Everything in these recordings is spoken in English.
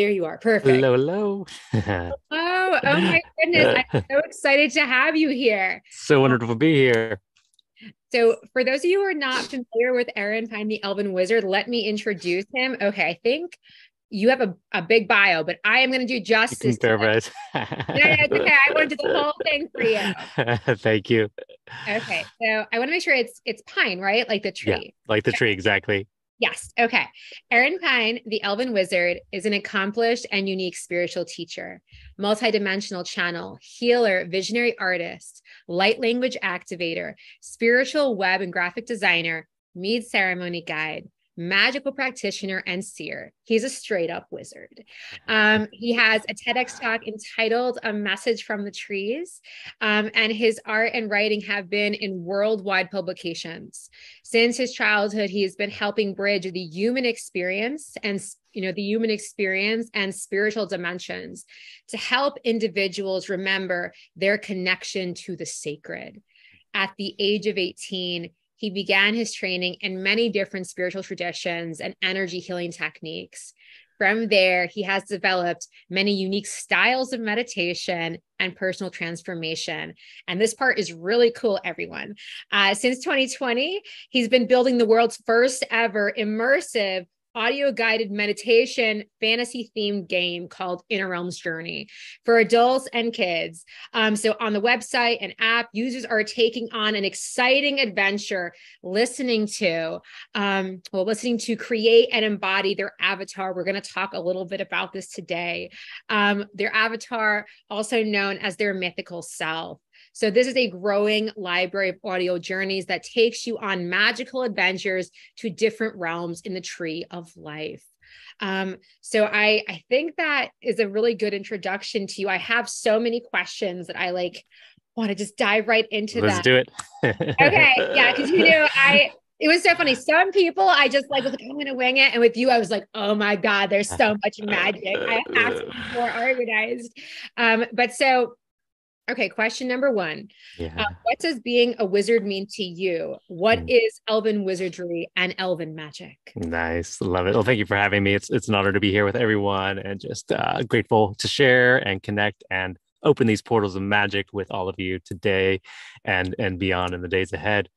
there you are. Perfect. Hello, hello. oh, oh my goodness. I'm so excited to have you here. So wonderful to be here. So, for those of you who are not familiar with Aaron Pyne, the Elven Wizard, let me introduce him. Okay, I think you have a, a big bio, but I am going to do justice. You no, no, it's okay. I want to do the whole thing for you. Thank you. Okay, so I want to make sure it's it's pine, right? Like the tree. Yeah, like the tree, exactly. Yes. Okay. Aaron Pyne, the Elven Wizard, is an accomplished and unique spiritual teacher, multidimensional channel, healer, visionary artist, light language activator, spiritual web and graphic designer, mead ceremony guide, magical practitioner and seer. He's a straight up wizard. Um, he has a TEDx talk entitled A Message from the Trees, um, and his art and writing have been in worldwide publications. Since his childhood, he has been helping bridge the human experience and you know the human experience and spiritual dimensions to help individuals remember their connection to the sacred at the age of 18 he began his training in many different spiritual traditions and energy healing techniques. From there, he has developed many unique styles of meditation and personal transformation. And this part is really cool, everyone. Uh, since 2020, he's been building the world's first ever immersive audio guided meditation fantasy themed game called Inner Realms Journey for adults and kids. Um, so on the website and app, users are taking on an exciting adventure, listening to, um, well, listening to create and embody their avatar. We're going to talk a little bit about this today. Um, their avatar, also known as their mythical self. So, this is a growing library of audio journeys that takes you on magical adventures to different realms in the tree of life. Um, so I I think that is a really good introduction to you. I have so many questions that I like want to just dive right into Let's that. do it. okay. Yeah. Cause you know, I it was so funny. Some people I just like was like, I'm gonna wing it. And with you, I was like, oh my God, there's so much magic. I have to be more organized. Um, but so Okay, question number one. Yeah. Uh, what does being a wizard mean to you? What mm. is elven wizardry and elven magic? Nice. Love it. Well, thank you for having me. It's, it's an honor to be here with everyone and just uh, grateful to share and connect and open these portals of magic with all of you today and, and beyond in the days ahead.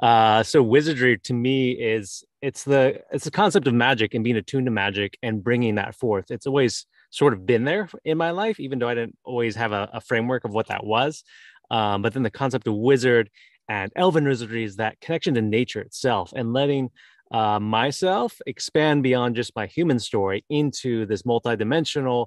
Uh, so wizardry to me is it's the it's the concept of magic and being attuned to magic and bringing that forth. It's always sort of been there in my life, even though I didn't always have a, a framework of what that was. Um, but then the concept of wizard and elven wizardry is that connection to nature itself and letting uh, myself expand beyond just my human story into this multidimensional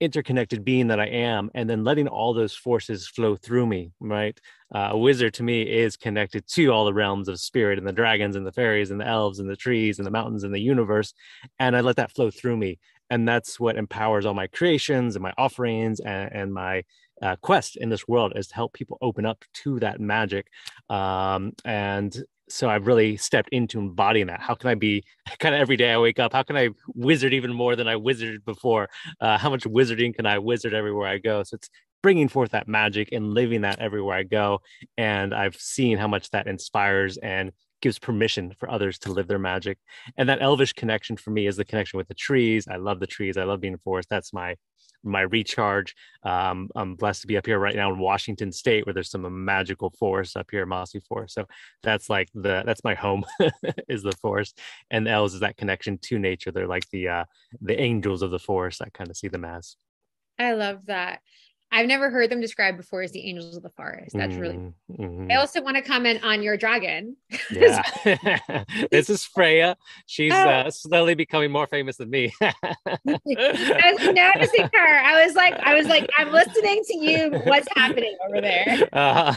interconnected being that I am, and then letting all those forces flow through me, right? Uh, a wizard to me is connected to all the realms of spirit and the dragons and the fairies and the elves and the trees and the mountains and the universe. And I let that flow through me and that's what empowers all my creations and my offerings and, and my uh, quest in this world is to help people open up to that magic um, and so I've really stepped into embodying that. How can I be kind of every day I wake up? How can I wizard even more than I wizarded before? Uh, how much wizarding can I wizard everywhere I go? So it's bringing forth that magic and living that everywhere I go. And I've seen how much that inspires and gives permission for others to live their magic. And that elvish connection for me is the connection with the trees. I love the trees. I love being in forest. That's my my recharge. Um, I'm blessed to be up here right now in Washington State, where there's some magical forest up here, mossy forest. So that's like the that's my home is the forest, and the elves is that connection to nature. They're like the uh, the angels of the forest. I kind of see them as. I love that. I've never heard them described before as the angels of the forest. That's really. Mm-hmm. mm-hmm. I also want to comment on your dragon. Yeah, this is Freya. She's oh. uh, slowly becoming more famous than me. I was noticing her. I was like, I was like, I'm listening to you. What's happening over there? Uh,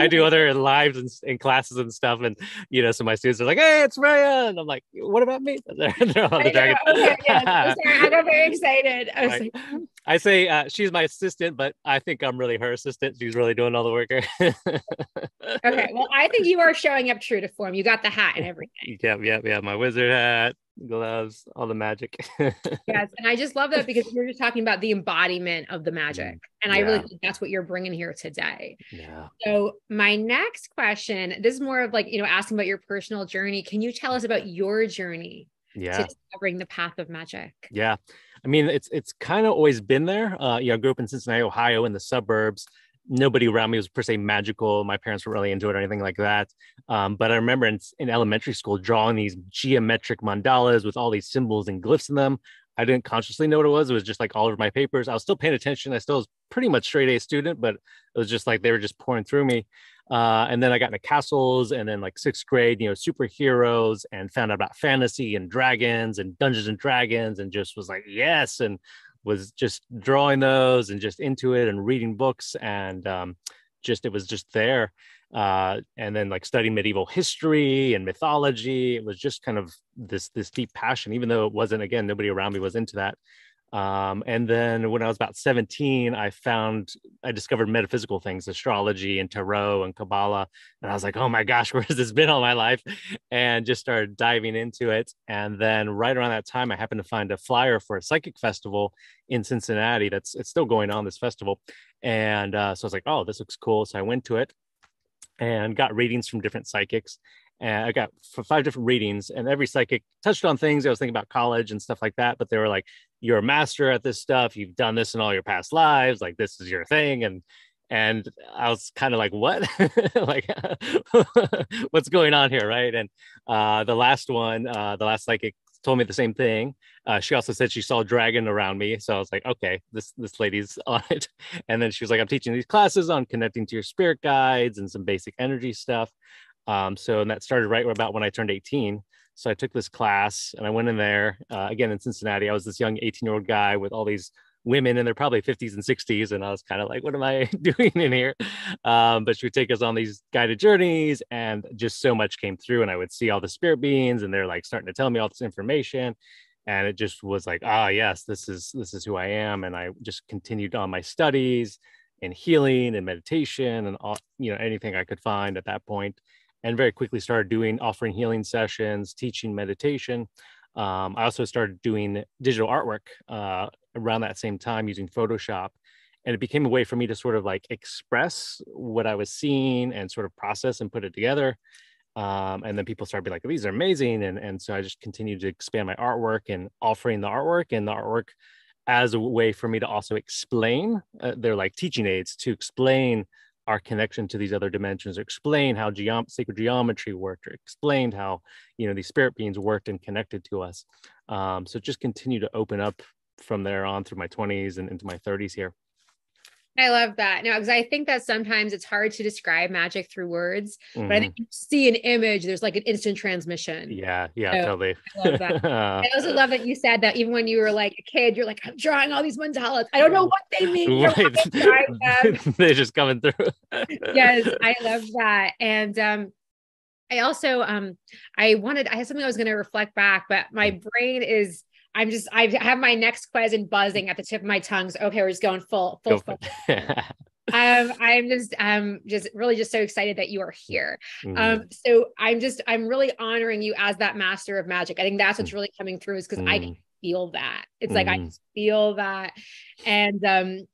I do other lives and, and, classes and stuff, and you know, so my students are like, "Hey, it's Freya," and I'm like, "What about me?" They're, they're on the dragon. Okay, yeah. Sorry, I got very excited. I, right. like, I say uh, she's my assistant, but I think I'm really her assistant. She's really doing all the work. okay. Well, I think you are showing up true to form. You got the hat and everything. Yeah, yeah, yeah. My wizard hat, gloves, all the magic. yes. And I just love that because you're just talking about the embodiment of the magic. And yeah. I really think that's what you're bringing here today. Yeah. So, my next question this is more of like, you know, asking about your personal journey. Can you tell us about your journey yeah. to discovering the path of magic? Yeah. I mean, it's it's kind of always been there. Uh, you know, I grew up in Cincinnati, Ohio, in the suburbs. Nobody around me was per se magical. My parents weren't really into it or anything like that. Um, but I remember in, in elementary school drawing these geometric mandalas with all these symbols and glyphs in them. I didn't consciously know what it was. It was just like all over my papers. I was still paying attention. I still was pretty much straight A student, but it was just like they were just pouring through me. Uh, and then I got into castles and then like sixth grade, you know, superheroes and found out about fantasy and dragons and Dungeons and Dragons and just was like, yes. And was just drawing those and just into it and reading books and um, just, it was just there. Uh, and then like studying medieval history and mythology. It was just kind of this, this deep passion, even though it wasn't, again, nobody around me was into that. Um, and then when I was about 17, I found, I discovered metaphysical things, astrology and tarot and Kabbalah. And I was like, oh my gosh, where has this been all my life? And just started diving into it. And then right around that time, I happened to find a flyer for a psychic festival in Cincinnati. That's, it's still going on this festival. And uh, so I was like, oh, this looks cool. So I went to it and got readings from different psychics and I got five different readings, and every psychic touched on things I was thinking about college and stuff like that. But they were like, "You're a master at this stuff. You've done this in all your past lives. Like this is your thing." And and I was kind of like, "What? like, what's going on here?" Right? And uh, the last one, uh, the last psychic told me the same thing. Uh, she also said she saw a dragon around me, so I was like, "Okay, this this lady's on it." And then she was like, "I'm teaching these classes on connecting to your spirit guides and some basic energy stuff." Um, so and that started right about when I turned 18. So I took this class and I went in there uh, again in Cincinnati. I was this young 18 year old guy with all these women in their probably 50s and 60s. And I was kind of like, what am I doing in here? Um, but she would take us on these guided journeys and just so much came through. And I would see all the spirit beings and they're like starting to tell me all this information. And it just was like, ah, yes, this is this is who I am. And I just continued on my studies and healing and meditation and all, you know, anything I could find at that point and very quickly started doing offering healing sessions, teaching meditation. Um, I also started doing digital artwork uh, around that same time using Photoshop. And it became a way for me to sort of like express what I was seeing and sort of process and put it together. Um, and then people started being like, these are amazing. And, and so I just continued to expand my artwork and offering the artwork and the artwork as a way for me to also explain. Uh, they're like teaching aids to explain our connection to these other dimensions or explain how geom- sacred geometry worked or explained how you know these spirit beings worked and connected to us. Um, so just continue to open up from there on through my 20s and into my 30s here I love that. No, because I think that sometimes it's hard to describe magic through words, mm-hmm. but I think you see an image, there's like an instant transmission. Yeah, yeah, so totally. I love that. I also love that you said that even when you were like a kid, you're like, I'm drawing all these mandalas. I don't know what they mean. Right. They're just coming through. yes, I love that. And um, I also um I wanted I had something I was going to reflect back, but my mm. brain is I'm just I have my next question buzzing at the tip of my tongue. So okay, we're just going full full. Go full. um, I'm just um just really just so excited that you are here. Mm. Um, so I'm just I'm really honoring you as that master of magic. I think that's what's mm. really coming through is because mm. I feel that. It's like I mm. feel that, and um,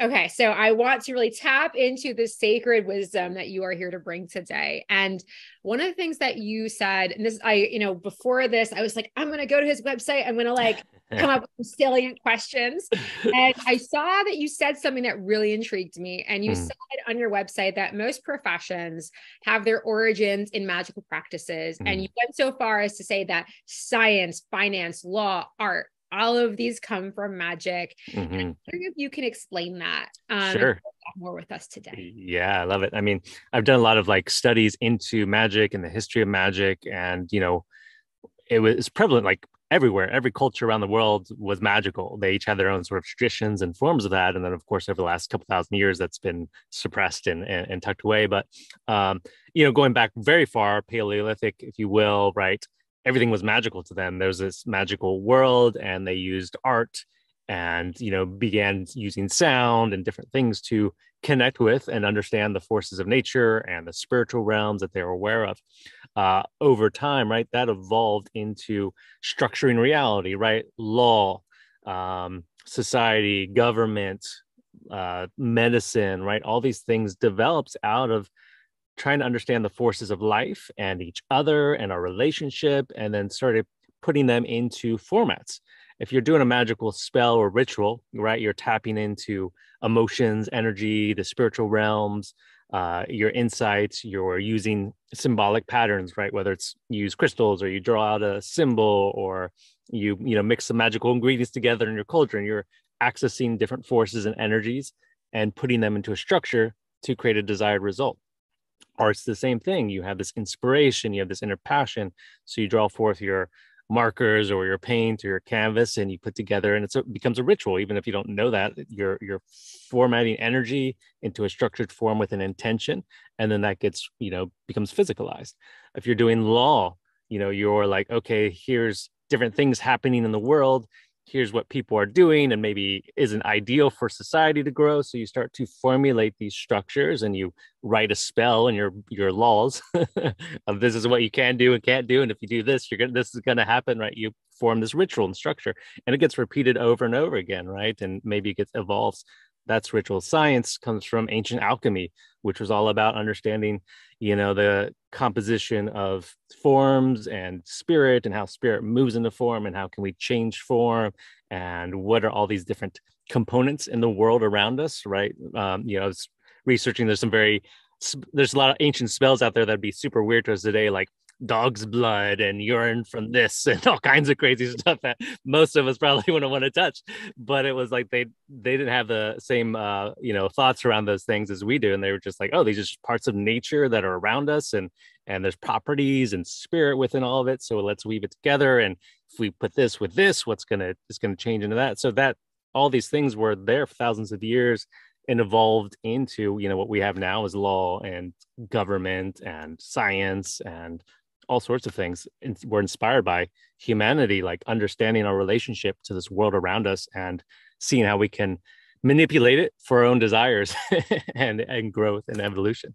Okay, so I want to really tap into the sacred wisdom that you are here to bring today. And one of the things that you said, and this, I, you know, before this, I was like, I'm going to go to his website. I'm going to like come up with salient questions. And I saw that you said something that really intrigued me. And you mm. said on your website that most professions have their origins in magical practices. Mm. And you went so far as to say that science, finance, law, art, all of these come from magic. Mm-hmm. And if you can explain that um, sure. more with us today. Yeah, I love it. I mean, I've done a lot of like studies into magic and the history of magic, and you know, it was prevalent like everywhere. Every culture around the world was magical. They each had their own sort of traditions and forms of that. And then, of course, over the last couple thousand years, that's been suppressed and, and, and tucked away. But um, you know, going back very far, Paleolithic, if you will, right? Everything was magical to them. There's this magical world, and they used art and you know began using sound and different things to connect with and understand the forces of nature and the spiritual realms that they were aware of. Uh, over time right that evolved into structuring reality right? Law um, society government uh, medicine right? All these things developed out of trying to understand the forces of life and each other and our relationship and then started putting them into formats. If you're doing a magical spell or ritual right you're tapping into emotions energy the spiritual realms uh, your insights you're using symbolic patterns right? Whether it's you use crystals or you draw out a symbol or you you know mix some magical ingredients together in your cauldron you're accessing different forces and energies and putting them into a structure to create a desired result art's the same thing. You have this inspiration you have this inner passion. So you draw forth your markers or your paint or your canvas and you put together and it becomes a ritual. Even if you don't know that you're you're formatting energy into a structured form with an intention and then that gets you know becomes physicalized. If you're doing law you know you're like okay here's different things happening in the world here's what people are doing and maybe isn't ideal for society to grow. So you start to formulate these structures and you write a spell and your your laws of this is what you can do and can't do. And if you do this you're gonna this is gonna happen right? You form this ritual and structure and it gets repeated over and over again right? And maybe it gets evolves that's ritual science comes from ancient alchemy which was all about understanding you know the composition of forms and spirit and how spirit moves into form and how can we change form and what are all these different components in the world around us right? Um, you know researching there's some very there's a lot of ancient spells out there that'd be super weird to us today like dog's blood and urine from this and all kinds of crazy stuff that most of us probably wouldn't want to touch. But it was like they they didn't have the same uh you know thoughts around those things as we do. And they were just like oh these are just parts of nature that are around us and and there's properties and spirit within all of it. So let's weave it together. And if we put this with this what's gonna is gonna change into that. So that all these things were there for thousands of years and evolved into you know what we have now is law and government and science and all sorts of things were inspired by humanity like understanding our relationship to this world around us and seeing how we can manipulate it for our own desires and and growth and evolution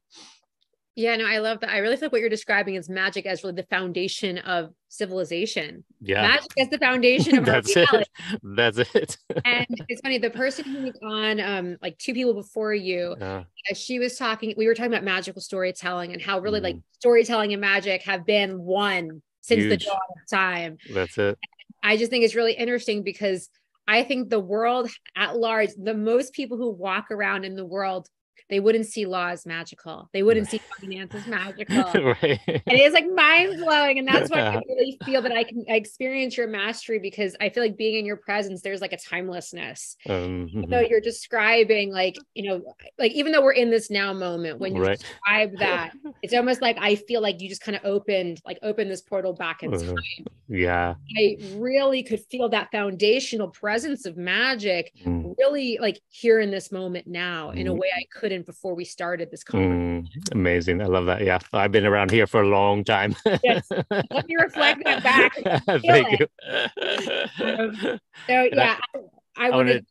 yeah, no, I love that. I really feel like what you're describing is magic as really the foundation of civilization. Yeah. Magic is the foundation of That's it. That's it. and it's funny, the person who was on um like two people before you, uh, she was talking, we were talking about magical storytelling and how really mm. like storytelling and magic have been one since Huge. the dawn of time. That's it. And I just think it's really interesting because I think the world at large, the most people who walk around in the world they wouldn't see law as magical. They wouldn't see finance as magical. right. And it's like mind blowing. And that's why I really feel that I can I experience your mastery because I feel like being in your presence, there's like a timelessness. Um, mm-hmm. So you're describing like, you know, like even though we're in this now moment, when you right. describe that, it's almost like I feel like you just kind of opened, like opened this portal back in uh, time. Yeah. I really could feel that foundational presence of magic mm. really like here in this moment now in a mm. way I couldn't before we started this conversation. Mm, amazing. I love that. Yeah. I've been around here for a long time. yes. Let me reflect that back. Thank you. Um, so yeah, I, I, I wanted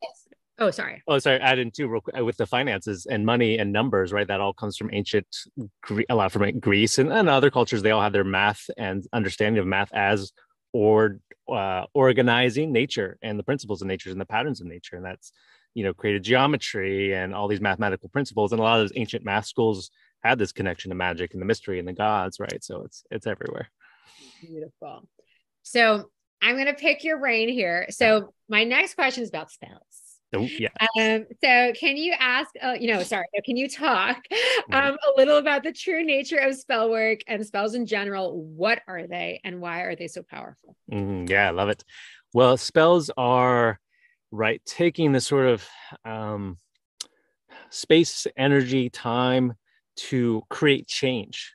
Oh, sorry. Oh, sorry. Add in too, real quick, with the finances and money and numbers, right? That all comes from ancient, a lot from Greece and, and other cultures. They all have their math and understanding of math as or uh, organizing nature and the principles of nature and the patterns of nature, and that's you know created geometry and all these mathematical principles and a lot of those ancient math schools had this connection to magic and the mystery and the gods right so it's it's everywhere beautiful so i'm going to pick your brain here so my next question is about spells Oh, yeah. Um, so can you ask, uh, you know, sorry, can you talk mm-hmm. um, a little about the true nature of spell work and spells in general? What are they and why are they so powerful? Mm, yeah, I love it. Well, spells are right taking the sort of um, space energy time to create change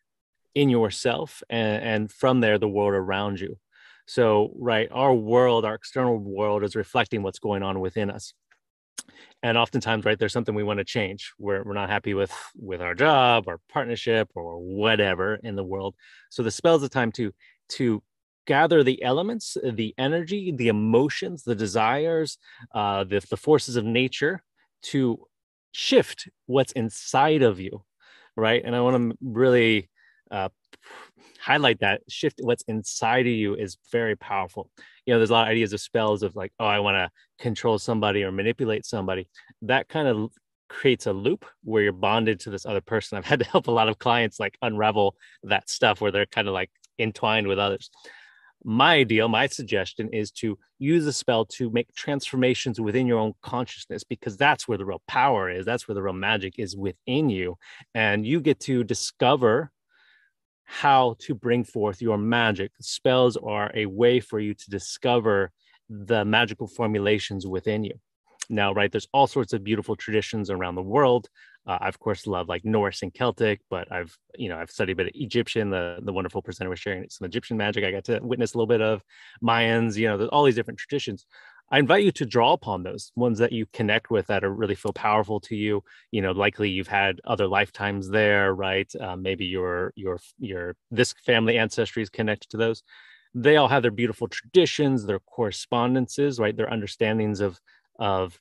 in yourself and, and from there the world around you. So right our world our external world is reflecting what's going on within us. And oftentimes right there's something we want to change. We're, we're not happy with with our job our partnership or whatever in the world. So the spell's the time to to gather the elements, the energy, the emotions, the desires, uh, the, the forces of nature to shift what's inside of you, right? And I want to really uh, highlight that shift what's inside of you is very powerful. You know, there's a lot of ideas of spells of like, oh, I want to control somebody or manipulate somebody. That kind of creates a loop where you're bonded to this other person. I've had to help a lot of clients like unravel that stuff where they're kind of like entwined with others my ideal, my suggestion is to use a spell to make transformations within your own consciousness because that's where the real power is. That's where the real magic is within you. And you get to discover how to bring forth your magic. Spells are a way for you to discover the magical formulations within you. Now, right, there's all sorts of beautiful traditions around the world. Uh, I of course love like Norse and Celtic, but I've you know I've studied a bit of Egyptian. The the wonderful presenter was sharing some Egyptian magic. I got to witness a little bit of Mayans. You know, all these different traditions. I invite you to draw upon those ones that you connect with that are really feel powerful to you. You know, likely you've had other lifetimes there, right? Uh, maybe your your your this family ancestry is connected to those. They all have their beautiful traditions, their correspondences, right? Their understandings of of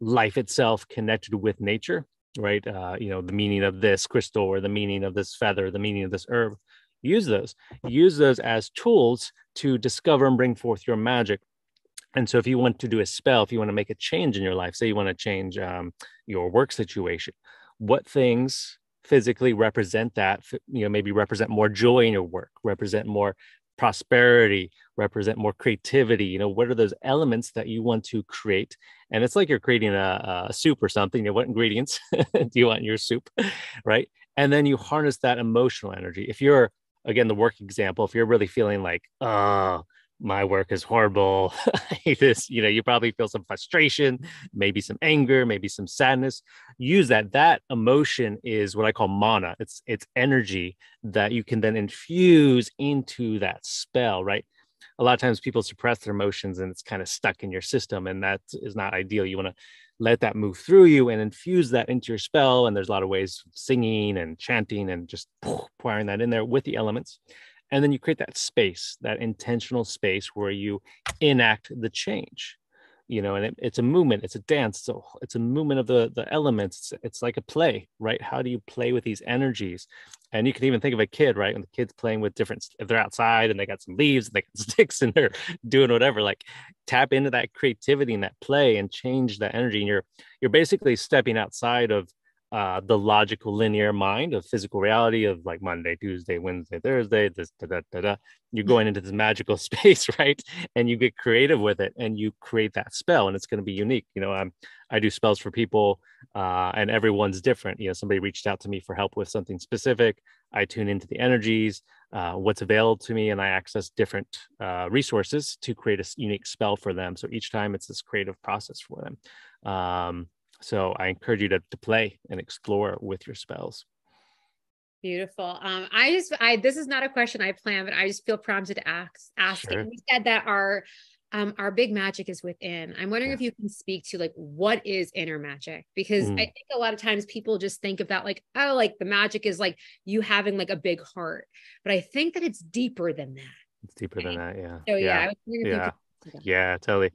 life itself connected with nature right? Uh, you know, the meaning of this crystal or the meaning of this feather, the meaning of this herb. Use those. Use those as tools to discover and bring forth your magic. And so, if you want to do a spell, if you want to make a change in your life, say you want to change um, your work situation, what things physically represent that? You know, maybe represent more joy in your work, represent more prosperity represent more creativity you know what are those elements that you want to create and it's like you're creating a, a soup or something you know what ingredients do you want in your soup right and then you harness that emotional energy if you're again the work example if you're really feeling like oh my work is horrible. I hate this. You know, you probably feel some frustration, maybe some anger, maybe some sadness. Use that. That emotion is what I call mana. It's it's energy that you can then infuse into that spell, right? A lot of times people suppress their emotions and it's kind of stuck in your system, and that is not ideal. You want to let that move through you and infuse that into your spell. And there's a lot of ways singing and chanting and just pouring that in there with the elements and then you create that space that intentional space where you enact the change you know and it, it's a movement it's a dance so it's a movement of the the elements it's, it's, like a play right? How do you play with these energies? And you can even think of a kid right? When the kid's playing with different if they're outside and they got some leaves and they got sticks and they're doing whatever like tap into that creativity and that play and change that energy. And you're you're basically stepping outside of uh, the logical linear mind of physical reality of like Monday, Tuesday, Wednesday, Thursday, this da, da, da, da. you're going into this magical space, right? And you get creative with it and you create that spell and it's going to be unique. You know, I'm, I do spells for people uh, and everyone's different. You know, somebody reached out to me for help with something specific. I tune into the energies, uh, what's available to me, and I access different uh, resources to create a unique spell for them. So each time it's this creative process for them. Um, so I encourage you to, to play and explore with your spells. Beautiful. Um, I just, I, this is not a question I plan, but I just feel prompted to ask, ask. Sure. You said that our, um, our big magic is within. I'm wondering yeah. if you can speak to like, what is inner magic? Because mm. I think a lot of times people just think of that like, oh, like the magic is like you having like a big heart, but I think that it's deeper than that. It's deeper than that. Yeah. So yeah, yeah. yeah. Okay. Yeah, totally.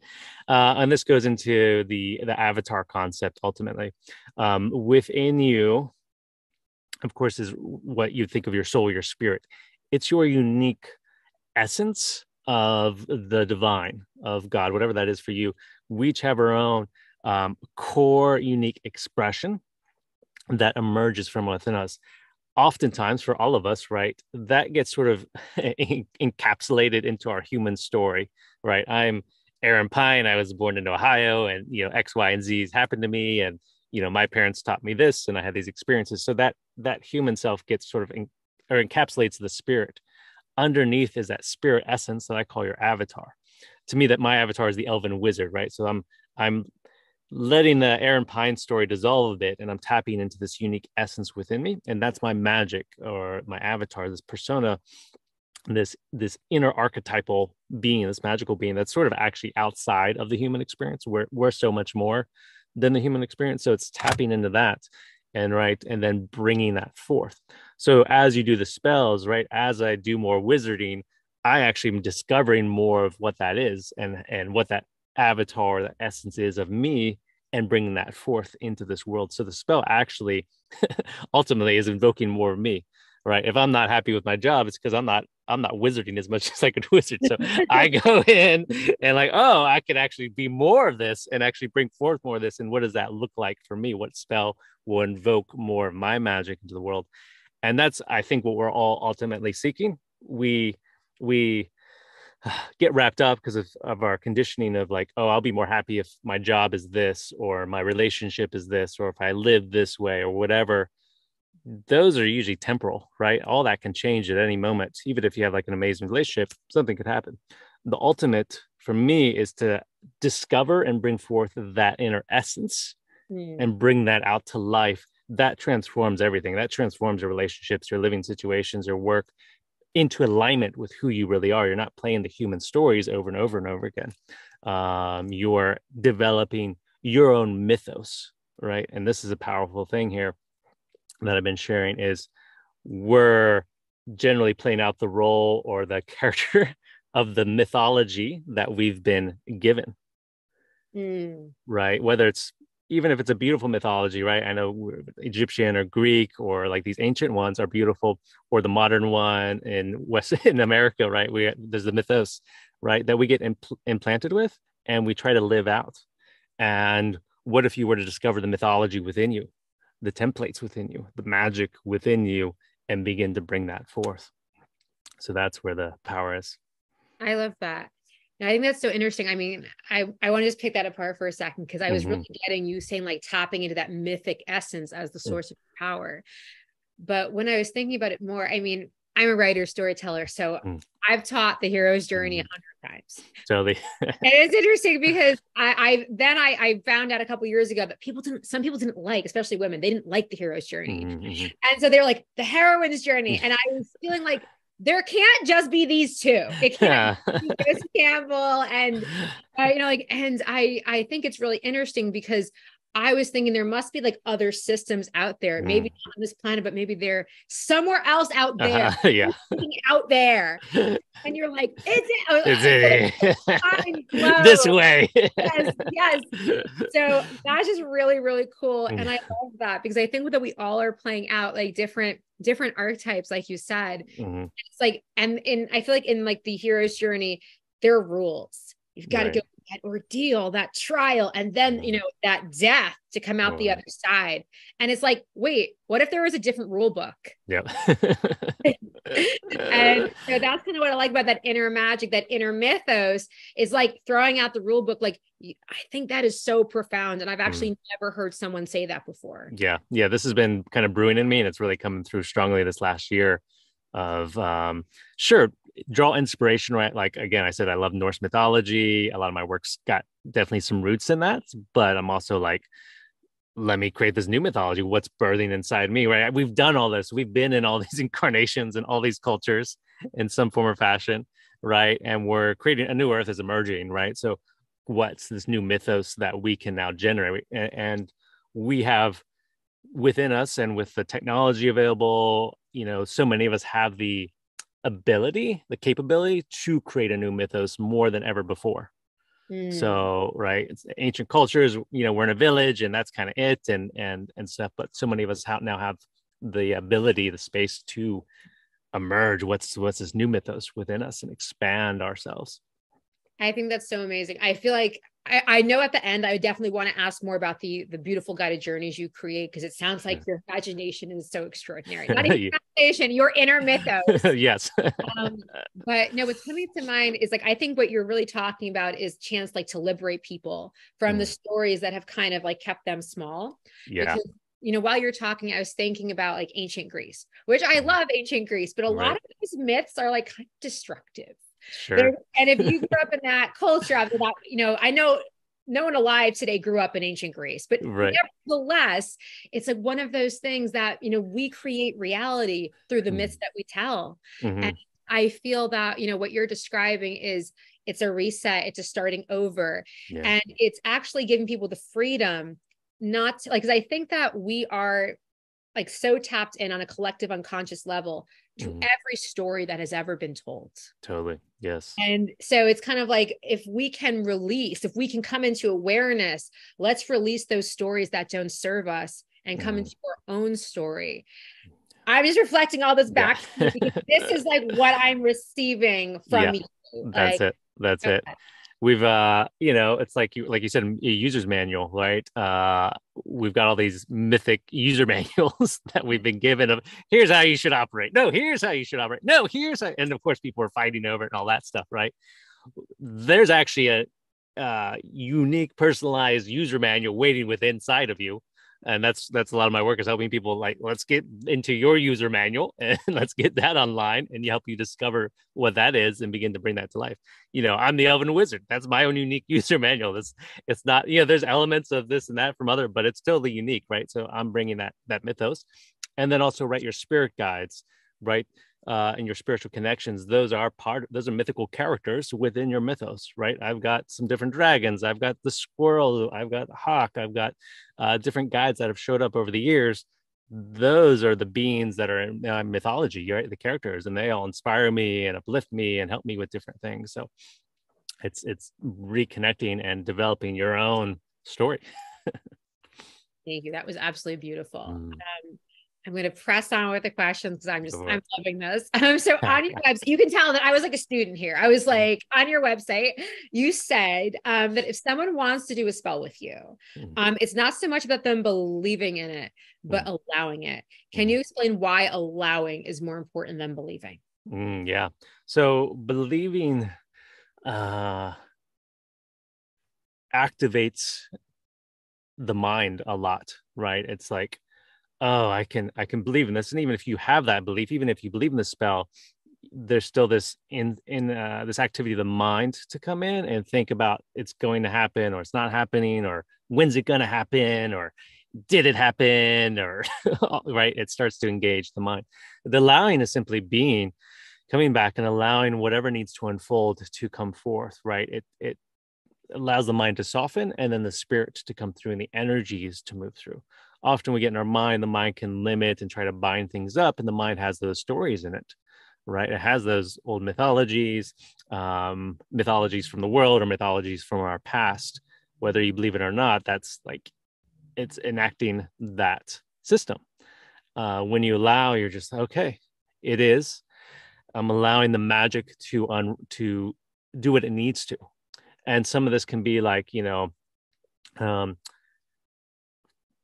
Uh, and this goes into the the avatar concept ultimately. Um, within you, of course, is what you think of your soul, your spirit. It's your unique essence of the divine, of God, whatever that is for you. We each have our own um, core, unique expression that emerges from within us oftentimes for all of us right that gets sort of encapsulated into our human story right? I'm aaron pyne i was born in ohio and you know x y and z's happened to me and you know my parents taught me this and i had these experiences. So that that human self gets sort of in, or encapsulates the spirit. Underneath is that spirit essence that i call your avatar. To me that my avatar is the elven wizard right? So i'm i'm letting the Aaron Pyne story dissolve a bit and I'm tapping into this unique essence within me. And that's my magic or my avatar, this persona, this this inner archetypal being, this magical being that's sort of actually outside of the human experience. We're we're so much more than the human experience. So it's tapping into that and right and then bringing that forth. So as you do the spells, right, as I do more wizarding, I actually am discovering more of what that is and and what that avatar, the essence is of me, and bringing that forth into this world. So the spell actually ultimately is invoking more of me, right? If I'm not happy with my job, it's because I'm not I'm not wizarding as much as I could wizard. So I go in and like, oh, I could actually be more of this and actually bring forth more of this. And what does that look like for me? What spell will invoke more of my magic into the world? And that's I think what we're all ultimately seeking. We we get wrapped up because of, of our conditioning of like oh i'll be more happy if my job is this or my relationship is this or if i live this way or whatever. Those are usually temporal right? All that can change at any moment even if you have like an amazing relationship something could happen. The ultimate for me is to discover and bring forth that inner essence mm. and bring that out to life. That transforms everything. That transforms your relationships your living situations your work into alignment with who you really are. You're not playing the human stories over and over and over again. Um, you're developing your own mythos, right? And this is a powerful thing here that I've been sharing is we're generally playing out the role or the character of the mythology that we've been given. Mm. Right. Whether it's even if it's a beautiful mythology, right? I know Egyptian or Greek or like these ancient ones are beautiful, or the modern one in West in America, right? We there's the mythos, right, that we get impl- implanted with, and we try to live out. And what if you were to discover the mythology within you, the templates within you, the magic within you, and begin to bring that forth? So that's where the power is. I love that. I think that's so interesting. I mean, I, I want to just pick that apart for a second because I was mm-hmm. really getting you saying like tapping into that mythic essence as the source mm-hmm. of power. But when I was thinking about it more, I mean, I'm a writer storyteller, so mm. I've taught the hero's journey a mm. hundred times. Totally. and it's interesting because I, I then I, I, found out a couple years ago that people didn't, some people didn't like, especially women, they didn't like the hero's journey, mm-hmm. mm-hmm. and so they're like the heroine's journey, and I was feeling like there can't just be these two. It can't yeah. be Campbell and uh, you know, like, and I I think it's really interesting because I was thinking there must be like other systems out there, mm. maybe not on this planet, but maybe they're somewhere else out there. Uh-huh, yeah. Out there. And you're like, is it? Is it this way? yes, yes. So that's just really, really cool. And I love that because I think that we all are playing out like different, different archetypes, like you said. Mm-hmm. It's like, and in I feel like in like the hero's journey, there are rules. You've got right. to go that ordeal, that trial, and then, you know, that death to come out oh. the other side. And it's like, wait, what if there was a different rule book? Yeah. and so that's kind of what I like about that inner magic, that inner mythos is like throwing out the rule book. Like, I think that is so profound. And I've actually mm. never heard someone say that before. Yeah. Yeah. This has been kind of brewing in me and it's really coming through strongly this last year of um sure draw inspiration right? Like again i said i love norse mythology. A lot of my work's got definitely some roots in that but i'm also like let me create this new mythology. What's birthing inside me right? We've done all this. We've been in all these incarnations and all these cultures in some form or fashion right? And we're creating a new earth is emerging right? So what's this new mythos that we can now generate? And we have within us and with the technology available you know so many of us have the ability the capability to create a new mythos more than ever before mm. so right it's ancient cultures you know we're in a village and that's kind of it and and and stuff but so many of us have, now have the ability the space to emerge what's what's this new mythos within us and expand ourselves I think that's so amazing. I feel like I, I, know at the end I definitely want to ask more about the the beautiful guided journeys you create because it sounds like your imagination is so extraordinary. Not even imagination, your inner mythos. yes. um, but no, what's coming to mind is like I think what you're really talking about is chance like to liberate people from mm. the stories that have kind of like kept them small. Yeah. Because, you know, while you're talking, I was thinking about like ancient Greece, which I mm. love ancient Greece, but a right. lot of these myths are like destructive. Sure. There, and if you grew up in that culture, after that, you know, I know no one alive today grew up in ancient Greece, but right. nevertheless, it's like one of those things that, you know, we create reality through the mm. myths that we tell. Mm-hmm. And I feel that, you know, what you're describing is it's a reset, it's a starting over. Yeah. And it's actually giving people the freedom not to, like, because I think that we are like so tapped in on a collective unconscious level to mm. every story that has ever been told. Totally. Yes. And so it's kind of like if we can release, if we can come into awareness, let's release those stories that don't serve us and come mm. into our own story. I'm just reflecting all this back. Yeah. this is like what I'm receiving from yeah, you. That's like, it. That's okay. it. We've uh you know it's like you like you said a user's manual right? Uh we've got all these mythic user manuals that we've been given of here's how you should operate. No here's how you should operate. No here's how and of course people are fighting over it and all that stuff right? There's actually a uh, unique personalized user manual waiting with inside of you and that's that's a lot of my work is helping people like let's get into your user manual and let's get that online and help you discover what that is and begin to bring that to life. You know i'm the elven wizard. That's my own unique user manual. This it's not you know there's elements of this and that from other but it's still the unique right? So i'm bringing that that mythos. And then also right your spirit guides right uh, and your spiritual connections, those are part, those are mythical characters within your mythos, right? I've got some different dragons, I've got the squirrel, I've got the hawk, I've got uh, different guides that have showed up over the years. Those are the beings that are in uh, mythology, right? The characters, and they all inspire me and uplift me and help me with different things. So it's it's reconnecting and developing your own story. Thank you. That was absolutely beautiful. Mm. Um, I'm going to press on with the questions because I'm just I'm loving this. Um, so on your website, you can tell that I was like a student here. I was like on your website, you said um, that if someone wants to do a spell with you, hmm. um, it's not so much about them believing in it, but mm. allowing it. Can mm. you explain why allowing is more important than believing? Mm, yeah. So believing uh, activates the mind a lot, right? It's like oh i can i can believe in this and even if you have that belief even if you believe in the spell there's still this in in uh, this activity of the mind to come in and think about it's going to happen or it's not happening or when's it going to happen or did it happen or right it starts to engage the mind. The allowing is simply being coming back and allowing whatever needs to unfold to come forth right? It it allows the mind to soften and then the spirit to come through and the energies to move through often we get in our mind, the mind can limit and try to bind things up, and the mind has those stories in it, right? It has those old mythologies, um, mythologies from the world or mythologies from our past. Whether you believe it or not, that's like it's enacting that system. Uh, when you allow, you're just okay. It is. I'm allowing the magic to un to do what it needs to, and some of this can be like you know, um,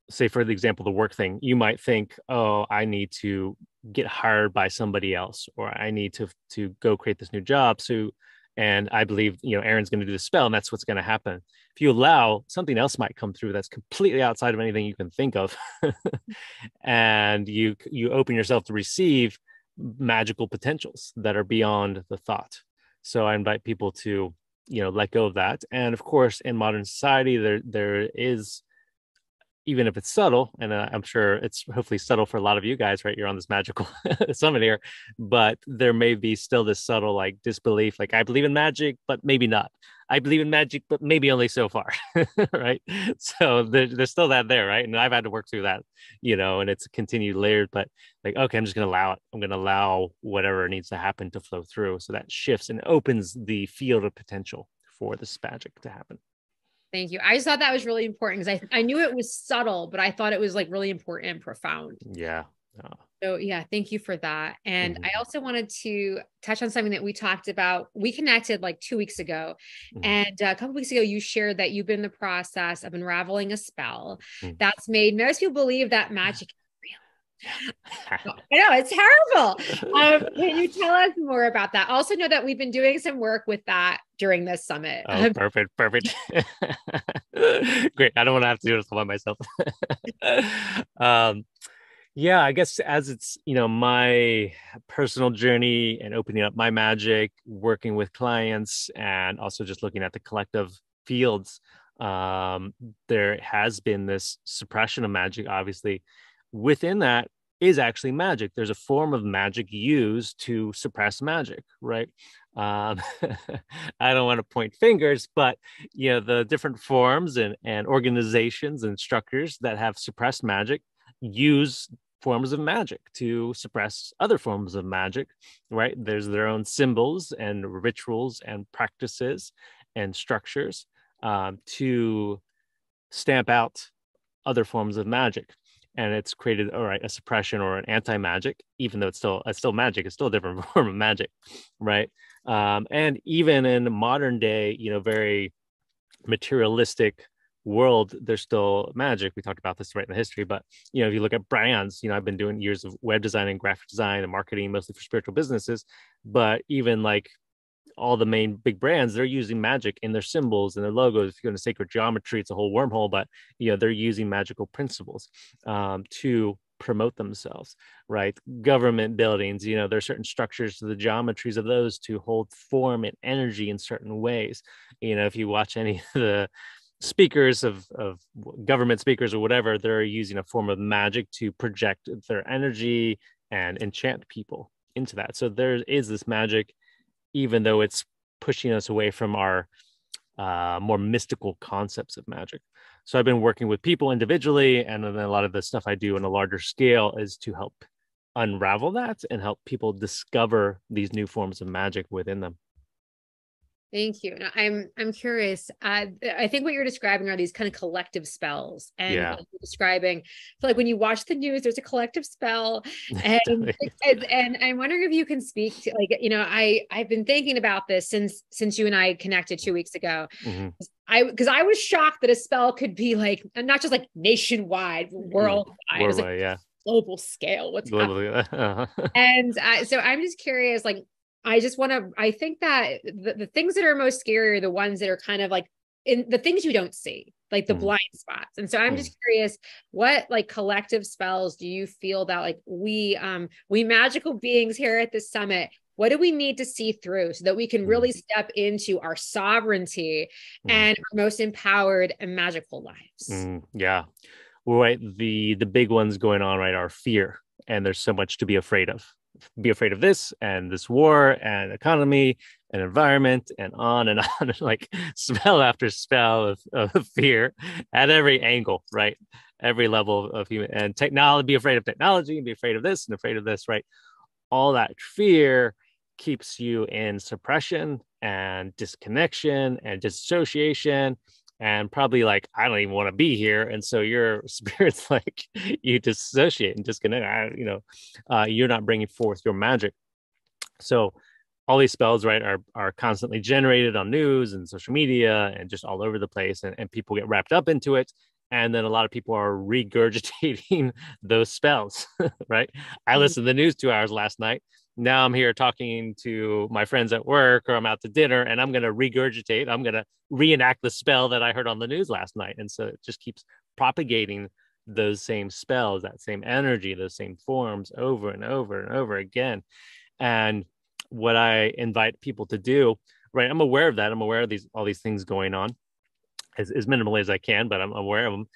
say for the example the work thing you might think oh i need to get hired by somebody else or i need to to go create this new job so and i believe you know aaron's going to do the spell and that's what's going to happen. If you allow something else might come through that's completely outside of anything you can think of and you you open yourself to receive magical potentials that are beyond the thought. So i invite people to you know let go of that and of course in modern society there there is even if it's subtle, and uh, I'm sure it's hopefully subtle for a lot of you guys, right? You're on this magical summit here, but there may be still this subtle like disbelief, like I believe in magic, but maybe not. I believe in magic, but maybe only so far, right? So there, there's still that there, right? And I've had to work through that, you know, and it's continued layered, but like, okay, I'm just going to allow it. I'm going to allow whatever needs to happen to flow through. So that shifts and opens the field of potential for this magic to happen. Thank you. I just thought that was really important because I, I knew it was subtle, but I thought it was like really important and profound. Yeah. So yeah, thank you for that. And mm-hmm. I also wanted to touch on something that we talked about. We connected like two weeks ago, mm-hmm. and uh, a couple weeks ago, you shared that you've been in the process of unraveling a spell mm-hmm. that's made most people believe that magic I know it's terrible. Um, can you tell us more about that? Also, know that we've been doing some work with that during this summit. Oh, perfect, perfect. Great. I don't want to have to do this all by myself. um, yeah, I guess as it's you know my personal journey and opening up my magic, working with clients, and also just looking at the collective fields. Um, there has been this suppression of magic, obviously within that is actually magic. There's a form of magic used to suppress magic, right? Um, I don't want to point fingers, but you know the different forms and, and organizations and structures that have suppressed magic use forms of magic to suppress other forms of magic, right? There's their own symbols and rituals and practices and structures um, to stamp out other forms of magic and it's created all right a suppression or an anti-magic even though it's still it's still magic it's still a different form of magic right? Um, and even in modern day you know very materialistic world there's still magic. We talked about this right in the history but you know if you look at brands you know i've been doing years of web design and graphic design and marketing mostly for spiritual businesses but even like all the main big brands they're using magic in their symbols and their logos. If you go into sacred geometry it's a whole wormhole but you know they're using magical principles um, to promote themselves right? Government buildings you know there's certain structures to the geometries of those to hold form and energy in certain ways. You know if you watch any of the speakers of, of government speakers or whatever they're using a form of magic to project their energy and enchant people into that. So there is this magic even though it's pushing us away from our uh, more mystical concepts of magic. So i've been working with people individually and then a lot of the stuff i do on a larger scale is to help unravel that and help people discover these new forms of magic within them Thank you. Now, I'm I'm curious. Uh, I think what you're describing are these kind of collective spells, and yeah. describing. So, like when you watch the news, there's a collective spell, and, and and I'm wondering if you can speak to like you know I I've been thinking about this since since you and I connected two weeks ago. Mm-hmm. I because I was shocked that a spell could be like not just like nationwide, mm-hmm. worldwide. Worldwide, like, yeah global scale what's global, uh-huh. and uh, so i'm just curious like I just want to, I think that the, the things that are most scary are the ones that are kind of like in the things you don't see, like the mm. blind spots. And so I'm mm. just curious, what like collective spells do you feel that like we, um, we magical beings here at the summit, what do we need to see through so that we can really mm. step into our sovereignty mm. and our most empowered and magical lives? Mm, yeah. Right. The, the big ones going on, right, are fear. And there's so much to be afraid of be afraid of this and this war and economy and environment and on and on like spell after spell of, of fear at every angle right? Every level of human and technology be afraid of technology and be afraid of this and afraid of this right? All that fear keeps you in suppression and disconnection and disassociation and probably like I don't even want to be here, and so your spirit's like you dissociate and disconnect. I, you know, uh, you're not bringing forth your magic. So all these spells, right, are are constantly generated on news and social media and just all over the place, and, and people get wrapped up into it. And then a lot of people are regurgitating those spells, right? I mm-hmm. listened to the news two hours last night now I'm here talking to my friends at work or I'm out to dinner and I'm going to regurgitate, I'm going to reenact the spell that I heard on the news last night. And so it just keeps propagating those same spells, that same energy, those same forms over and over and over again. And what I invite people to do, right? I'm aware of that. I'm aware of these all these things going on as, as minimally as I can, but I'm aware of them.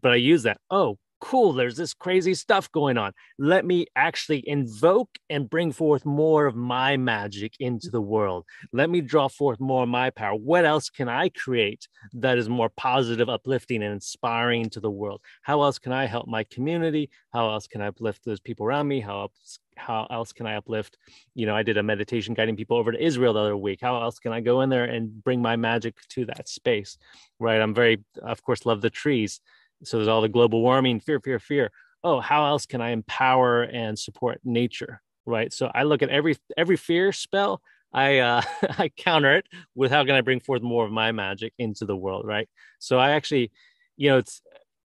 But I use that. Oh, cool, there's this crazy stuff going on. Let me actually invoke and bring forth more of my magic into the world. Let me draw forth more of my power. What else can I create that is more positive, uplifting, and inspiring to the world? How else can I help my community? How else can I uplift those people around me? How else how else can I uplift? You know, I did a meditation guiding people over to Israel the other week. How else can I go in there and bring my magic to that space? Right. I'm very, of course, love the trees so there's all the global warming fear fear fear. Oh how else can i empower and support nature right? So i look at every every fear spell i uh i counter it with how can i bring forth more of my magic into the world right? So i actually you know it's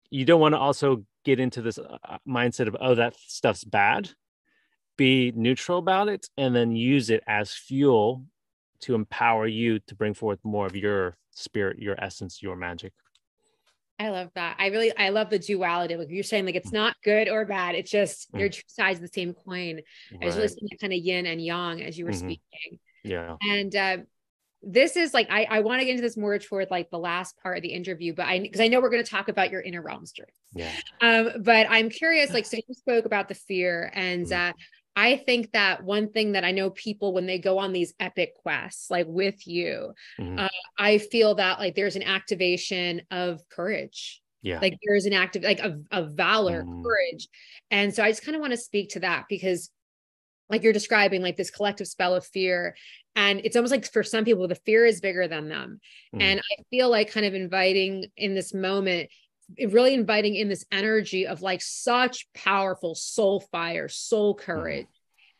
you don't want to also get into this uh, mindset of oh that stuff's bad. Be neutral about it and then use it as fuel to empower you to bring forth more of your spirit your essence your magic I love that. I really, I love the duality. Like you're saying, like it's not good or bad. It's just mm. your two sides of the same coin. Right. I was listening to kind of yin and yang as you were mm-hmm. speaking. Yeah. And uh, this is like, I, I want to get into this more toward like the last part of the interview, but I, because I know we're going to talk about your inner realms journey. Yeah. Um, but I'm curious, like, so you spoke about the fear and, mm. uh, I think that one thing that I know people when they go on these epic quests, like with you, mm-hmm. uh, I feel that like there's an activation of courage. Yeah. Like there's an active, like a, of valor, mm. courage. And so I just kind of want to speak to that because like you're describing like this collective spell of fear and it's almost like for some people the fear is bigger than them mm. and i feel like kind of inviting in this moment really inviting in this energy of like such powerful soul fire, soul mm-hmm. courage.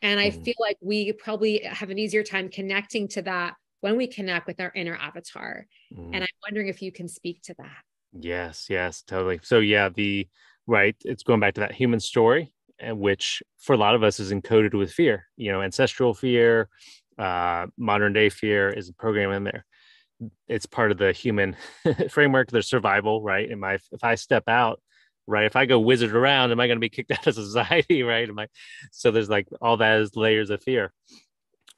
And I mm. feel like we probably have an easier time connecting to that when we connect with our inner avatar. Mm. And I'm wondering if you can speak to that. Yes, yes, totally. So yeah, the right, it's going back to that human story, and which for a lot of us is encoded with fear. You know, ancestral fear, uh, modern day fear is a program in there. It's part of the human framework, the survival, right? Am I if I step out, right? If I go wizard around, am I going to be kicked out of society, right? Am I? So there's like all that is layers of fear.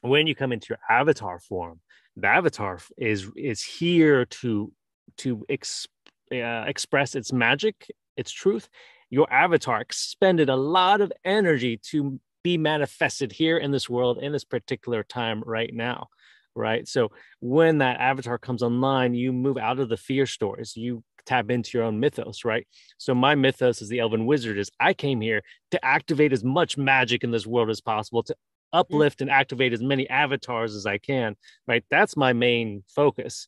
When you come into your avatar form, the avatar is is here to to uh, express its magic, its truth. Your avatar expended a lot of energy to be manifested here in this world in this particular time right now right? So when that avatar comes online you move out of the fear stories you tap into your own mythos right? So my mythos as the elven wizard is i came here to activate as much magic in this world as possible to mm-hmm. uplift and activate as many avatars as i can right? That's my main focus.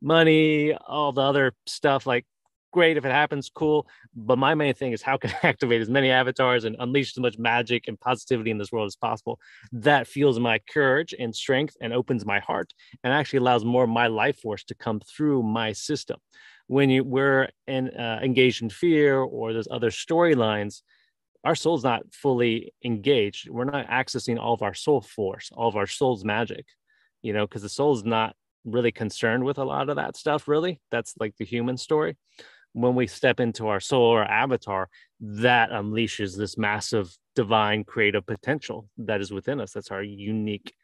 Money all the other stuff like great if it happens cool. But my main thing is how can i activate as many avatars and unleash as much magic and positivity in this world as possible? That fuels my courage and strength and opens my heart and actually allows more of my life force to come through my system. When you we're in, uh, engaged in fear or there's other storylines our soul's not fully engaged. We're not accessing all of our soul force all of our soul's magic you know because the soul's not really concerned with a lot of that stuff really. That's like the human story when we step into our soul or avatar, that unleashes this massive divine creative potential that is within us. That's our unique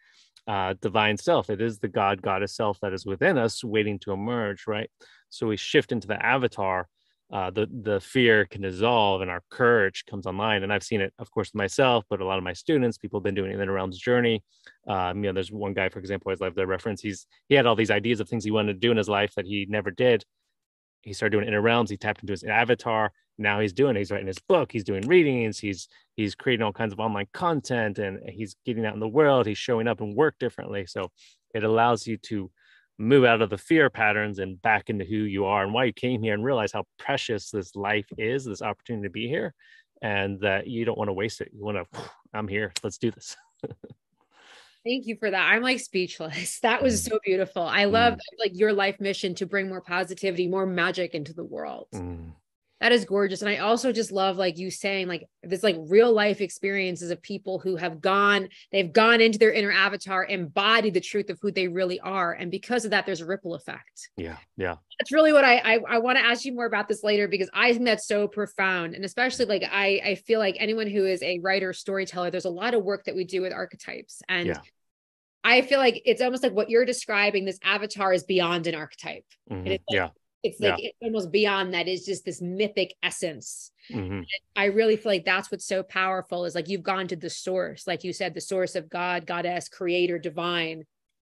uh, divine self. It is the God, goddess self that is within us, waiting to emerge, right? So we shift into the avatar. Uh, the the fear can dissolve and our courage comes online. And I've seen it, of course, myself, but a lot of my students, people have been doing it in the realms journey. Um, you know, there's one guy, for example, I love the reference. He's he had all these ideas of things he wanted to do in his life that he never did he started doing inner realms. He tapped into his avatar. Now he's doing. He's writing his book. He's doing readings. He's he's creating all kinds of online content, and he's getting out in the world. He's showing up and work differently. So it allows you to move out of the fear patterns and back into who you are and why you came here, and realize how precious this life is, this opportunity to be here, and that you don't want to waste it. You want to. I'm here. Let's do this. Thank you for that. I'm like speechless. That was mm. so beautiful. I love mm. like your life mission to bring more positivity, more magic into the world. Mm. That is gorgeous. And I also just love like you saying like this like real life experiences of people who have gone, they've gone into their inner avatar, embodied the truth of who they really are. And because of that, there's a ripple effect. Yeah. Yeah. That's really what I I, I want to ask you more about this later because I think that's so profound. And especially like I I feel like anyone who is a writer, storyteller, there's a lot of work that we do with archetypes. And yeah I feel like it's almost like what you're describing. This avatar is beyond an archetype. Mm-hmm. Like, yeah. It's like yeah. it's almost beyond that is just this mythic essence. Mm-hmm. I really feel like that's what's so powerful is like you've gone to the source, like you said, the source of God, goddess, creator, divine.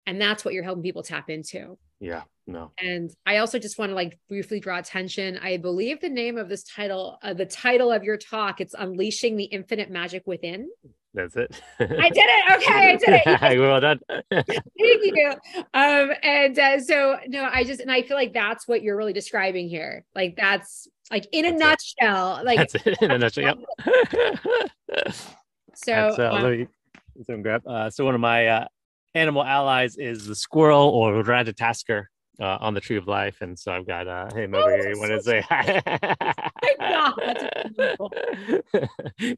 And that's what you're helping people tap into. Yeah, no. And I also just want to like briefly draw attention. I believe the name of this title, uh, the title of your talk, it's Unleashing the Infinite Magic Within. That's it. I did it. Okay, I did it. well done. Thank you. Um, and uh, so no, I just and I feel like that's what you're really describing here. Like that's like in a that's nutshell. It. Like that's it in a nutshell. Yep. so uh, um, let me, let me grab. Uh, so one of my uh, animal allies is the squirrel or Ratatoskr uh, on the Tree of Life, and so I've got uh, him over oh, here. You want to say hi?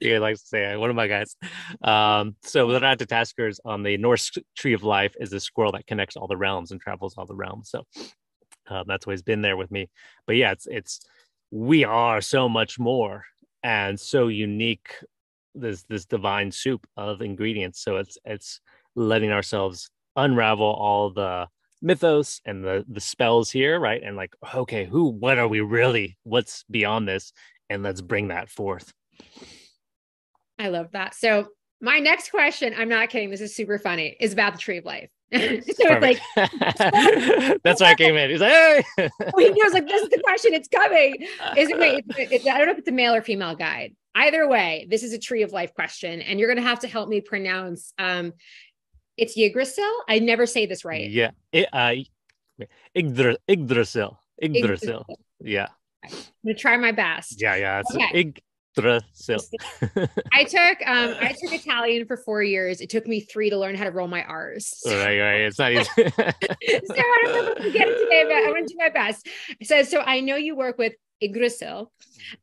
he likes to say one of my guys. Um, so the Ratatoskrs on the Norse Tree of Life is a squirrel that connects all the realms and travels all the realms. So um, that's always been there with me. But yeah, it's it's we are so much more and so unique. This this divine soup of ingredients. So it's it's letting ourselves unravel all the mythos and the the spells here right and like okay who what are we really what's beyond this and let's bring that forth i love that so my next question i'm not kidding this is super funny is about the tree of life so it's like that's why I came in. He's like, hey. he knows like this is the question. It's coming. Is it wait? It's, it's, I don't know if it's a male or female guide. Either way, this is a tree of life question, and you're going to have to help me pronounce. Um, it's Yggdrasil. I never say this right. Yeah. It, uh, Yggdrasil. Yggdrasil. Yeah. I'm gonna try my best. Yeah, yeah. It's okay. Yggdrasil. I took um I took Italian for four years. It took me three to learn how to roll my R's. right, right. It's not easy. so I don't know if I get it today, but I'm gonna do my best. So so I know you work with Yggdrasil,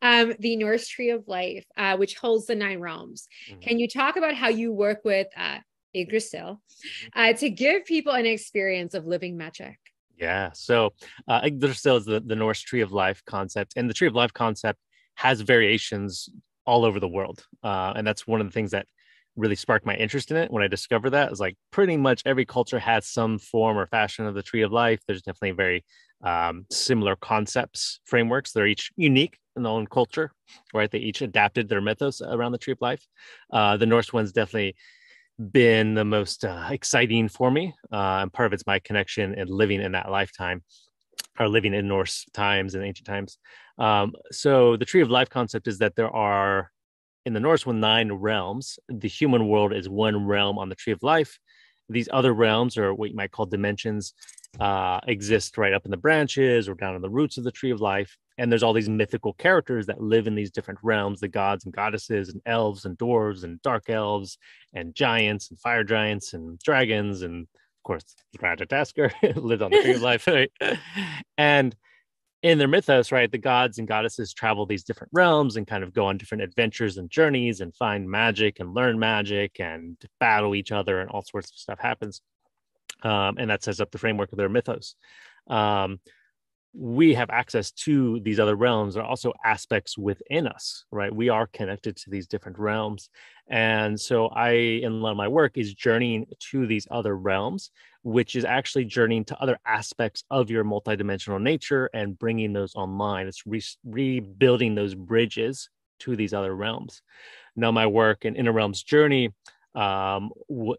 um, the Norse tree of life, uh, which holds the nine realms. Mm-hmm. Can you talk about how you work with uh, Yggdrasil mm-hmm. uh, to give people an experience of living magic? Yeah. So uh, Yggdrasil is the, the Norse tree of life concept, and the tree of life concept has variations all over the world. Uh, and that's one of the things that really sparked my interest in it when I discovered that. Is like pretty much every culture has some form or fashion of the tree of life. There's definitely very um, similar concepts, frameworks. They're each unique in their own culture, right? They each adapted their mythos around the tree of life. Uh, the Norse one's definitely been the most uh, exciting for me. Uh, and part of it's my connection and living in that lifetime or living in Norse times and ancient times. Um, so the tree of life concept is that there are in the Norse one nine realms. The human world is one realm on the tree of life. These other realms, or what you might call dimensions, uh, exist right up in the branches or down in the roots of the tree of life. And there's all these mythical characters that live in these different realms the gods and goddesses, and elves and dwarves, and dark elves, and giants, and fire giants, and dragons, and of course, Ratatoskr lived on the tree of life. Right? And in their mythos, right, the gods and goddesses travel these different realms and kind of go on different adventures and journeys and find magic and learn magic and battle each other and all sorts of stuff happens. Um, and that sets up the framework of their mythos. Um, we have access to these other realms. There are also aspects within us, right? We are connected to these different realms. And so I, in a lot of my work, is journeying to these other realms which is actually journeying to other aspects of your multidimensional nature and bringing those online. It's re- rebuilding those bridges to these other realms. Now, my work in Inner Realms Journey um,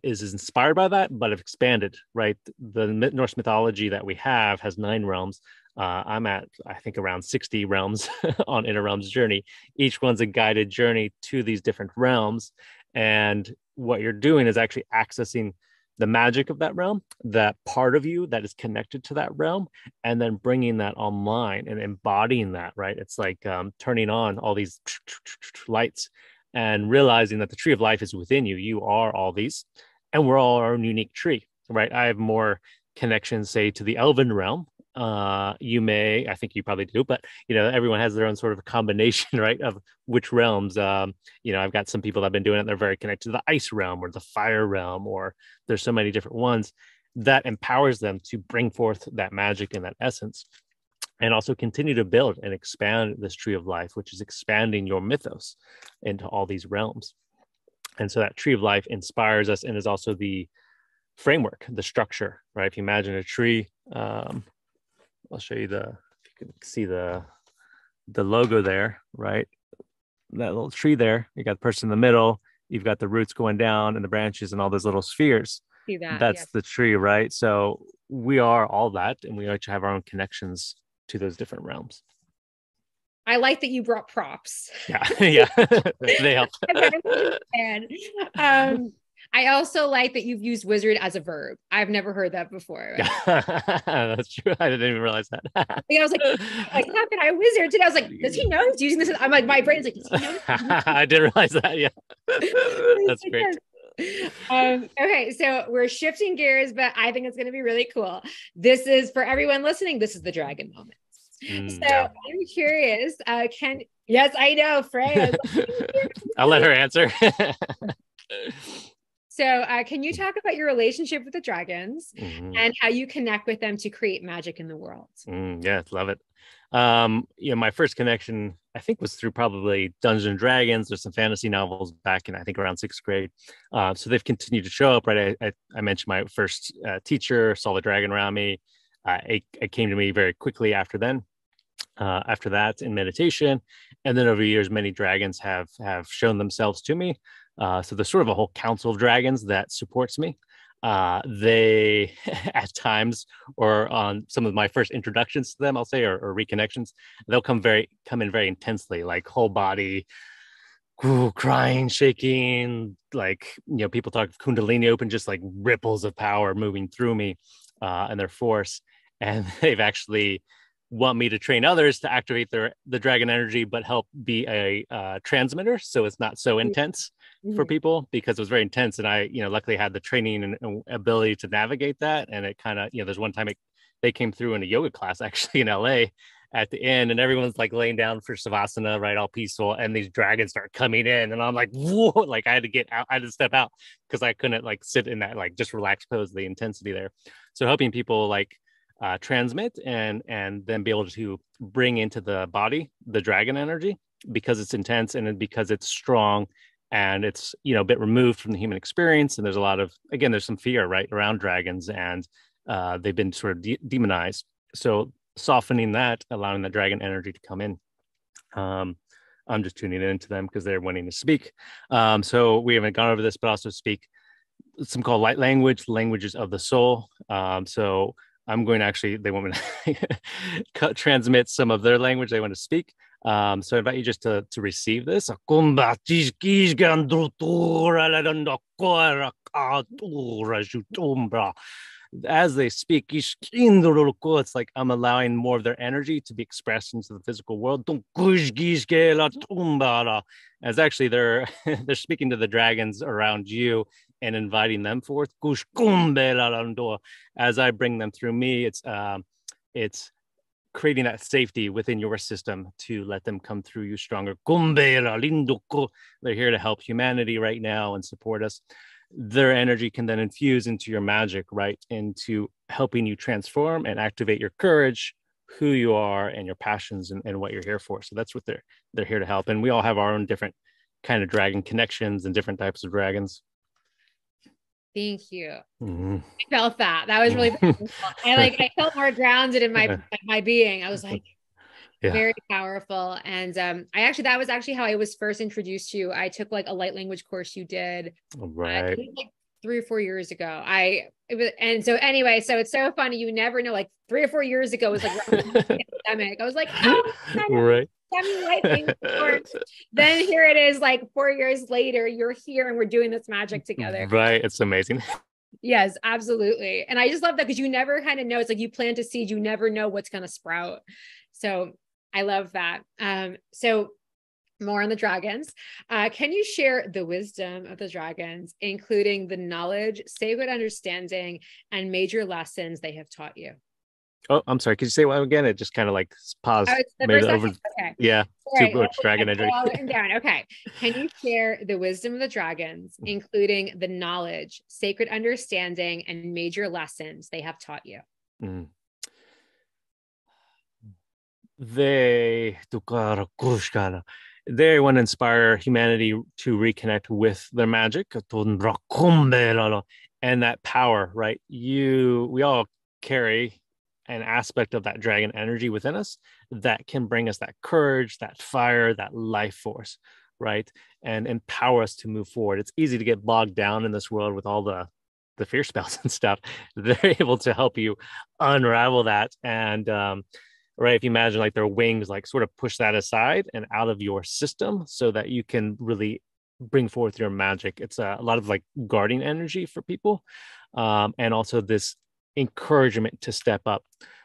is, is inspired by that, but I've expanded, right? The Norse mythology that we have has nine realms. Uh, I'm at, I think, around 60 realms on Inner Realms Journey. Each one's a guided journey to these different realms. And what you're doing is actually accessing the magic of that realm, that part of you that is connected to that realm, and then bringing that online and embodying that, right? It's like um, turning on all these lights and realizing that the tree of life is within you. You are all these, and we're all our own unique tree, right? I have more connections, say, to the elven realm uh, you may, I think you probably do, but you know, everyone has their own sort of combination, right, of which realms. Um, you know, I've got some people that have been doing it; they're very connected to the ice realm or the fire realm, or there's so many different ones that empowers them to bring forth that magic and that essence, and also continue to build and expand this tree of life, which is expanding your mythos into all these realms. And so that tree of life inspires us and is also the framework, the structure, right? If you imagine a tree, um, I'll show you the if you can see the the logo there, right? That little tree there. You got the person in the middle. You've got the roots going down and the branches and all those little spheres. See that? That's yes. the tree, right? So we are all that, and we each have our own connections to those different realms. I like that you brought props. Yeah, yeah, they help. um, I also like that you've used wizard as a verb. I've never heard that before. That's true. I didn't even realize that. I was like, like, can I wizard today? I was like, does he know he's using this? I'm like, my brain's like, does he know? I didn't realize that. Yeah. That's great. Um, okay, so we're shifting gears, but I think it's going to be really cool. This is for everyone listening. This is the dragon moment. Mm, so yeah. I'm curious. Uh, can yes, I know, Freya. I'll let her answer. So, uh, can you talk about your relationship with the dragons mm-hmm. and how you connect with them to create magic in the world? Mm, yeah, love it. Um, you know, my first connection, I think, was through probably Dungeons and Dragons. or some fantasy novels back in, I think, around sixth grade. Uh, so they've continued to show up. Right, I, I, I mentioned my first uh, teacher saw the dragon around me. Uh, it, it, came to me very quickly after then. Uh, after that, in meditation, and then over the years, many dragons have have shown themselves to me. Uh, so there's sort of a whole council of dragons that supports me. Uh, they, at times, or on some of my first introductions to them, I'll say, or, or reconnections, they'll come very come in very intensely, like whole body, ooh, crying, shaking, like you know, people talk of Kundalini open, just like ripples of power moving through me uh, and their force. And they've actually want me to train others to activate their the dragon energy but help be a uh, transmitter so it's not so mm-hmm. intense mm-hmm. for people because it was very intense and i you know luckily had the training and, and ability to navigate that and it kind of you know there's one time it, they came through in a yoga class actually in la at the end and everyone's like laying down for savasana right all peaceful and these dragons start coming in and i'm like whoa like i had to get out i had to step out because i couldn't like sit in that like just relaxed pose the intensity there so helping people like uh, transmit and and then be able to bring into the body the dragon energy because it's intense and because it's strong and it's you know a bit removed from the human experience. And there's a lot of again there's some fear right around dragons and uh, they've been sort of de- demonized. So softening that allowing the dragon energy to come in um, i'm just tuning into them because they're wanting to speak. Um, so we haven't gone over this but also speak some called light language languages of the soul. Um, so I'm going to actually, they want me to transmit some of their language they want to speak. Um, so I invite you just to, to receive this. As they speak, it's like I'm allowing more of their energy to be expressed into the physical world. As actually they're they're speaking to the dragons around you and inviting them forth. As I bring them through me, it's it's creating that safety within your system to let them come through you stronger. They're here to help humanity right now and support us. Their energy can then infuse into your magic, right? Into helping you transform and activate your courage, who you are, and your passions and, and what you're here for. So that's what they're they're here to help. And we all have our own different kind of dragon connections and different types of dragons. Thank you. Mm-hmm. I felt that. That was really I like I felt more grounded in my my being. I was like yeah. very powerful. And um I actually that was actually how I was first introduced to you. I took like a light language course you did oh, right. Uh, like three or four years ago. I it was and so anyway, so it's so funny. You never know, like three or four years ago was like pandemic. I was like, oh right then here it is, like four years later, you're here and we're doing this magic together. Right. It's amazing. Yes, absolutely. And I just love that because you never kind of know. It's like you plant a seed, you never know what's going to sprout. So I love that. Um, so more on the dragons. Uh, can you share the wisdom of the dragons, including the knowledge, sacred understanding, and major lessons they have taught you? Oh, I'm sorry. Could you say one again? It just kind of like paused. Oh, over. Okay. Yeah. Right. Too much dragon energy. down. Okay. Can you share the wisdom of the dragons, mm. including the knowledge, sacred understanding, and major lessons they have taught you? Mm. They they want to inspire humanity to reconnect with their magic and that power, right? You, we all carry an aspect of that dragon energy within us that can bring us that courage, that fire, that life force, right? And empower us to move forward. It's easy to get bogged down in this world with all the the fear spells and stuff. They're able to help you unravel that. And um, right, if you imagine like their wings, like sort of push that aside and out of your system so that you can really bring forth your magic. It's a, a lot of like guarding energy for people. Um, and also this encouragement to step up.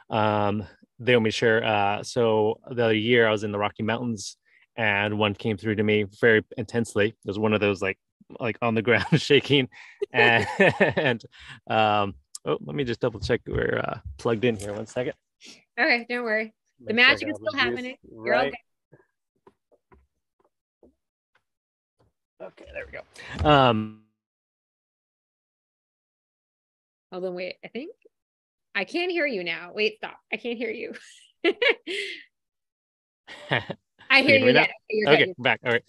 Um, they want me to share. Uh, so the other year I was in the Rocky Mountains and one came through to me very intensely. It was one of those like like on the ground shaking and, and um, oh let me just double check we're uh, plugged in here one second. Okay, don't worry. The magic is still happening. You're right. okay. Okay, there we go. Um, Hold on, wait. I think I can't hear you now. Wait, stop. I can't hear you. I hear you. you now. Okay, okay back. All right.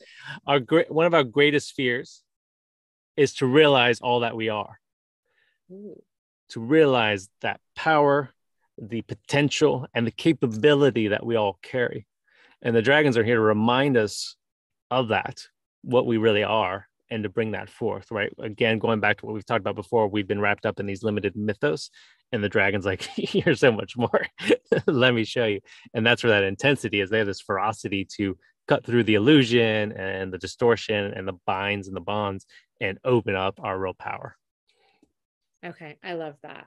Our great one of our greatest fears is to realize all that we are. Ooh. To realize that power, the potential, and the capability that we all carry. And the dragons are here to remind us of that, what we really are, and to bring that forth, right? Again, going back to what we've talked about before, we've been wrapped up in these limited mythos, and the dragon's like, "You're so much more. Let me show you." And that's where that intensity is. They have this ferocity to cut through the illusion and the distortion and the binds and the bonds and open up our real power. Okay, I love that.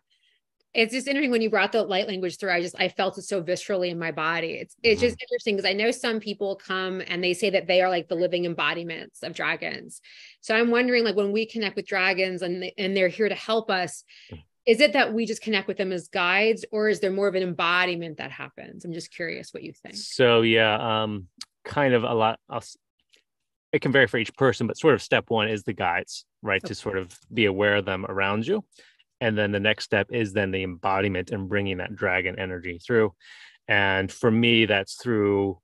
it's just interesting when you brought the light language through. I just I felt it so viscerally in my body. It's it's just mm-hmm. interesting because I know some people come and they say that they are like the living embodiments of dragons. So I'm wondering, like when we connect with dragons and they, and they're here to help us, mm. Is it that we just connect with them as guides, or is there more of an embodiment that happens? I'm just curious what you think. So yeah, um, kind of a lot. I'll, it can vary for each person, but sort of step one is the guides, right? Okay. To sort of be aware of them around you and then the next step is then the embodiment and bringing that dragon energy through and for me that's through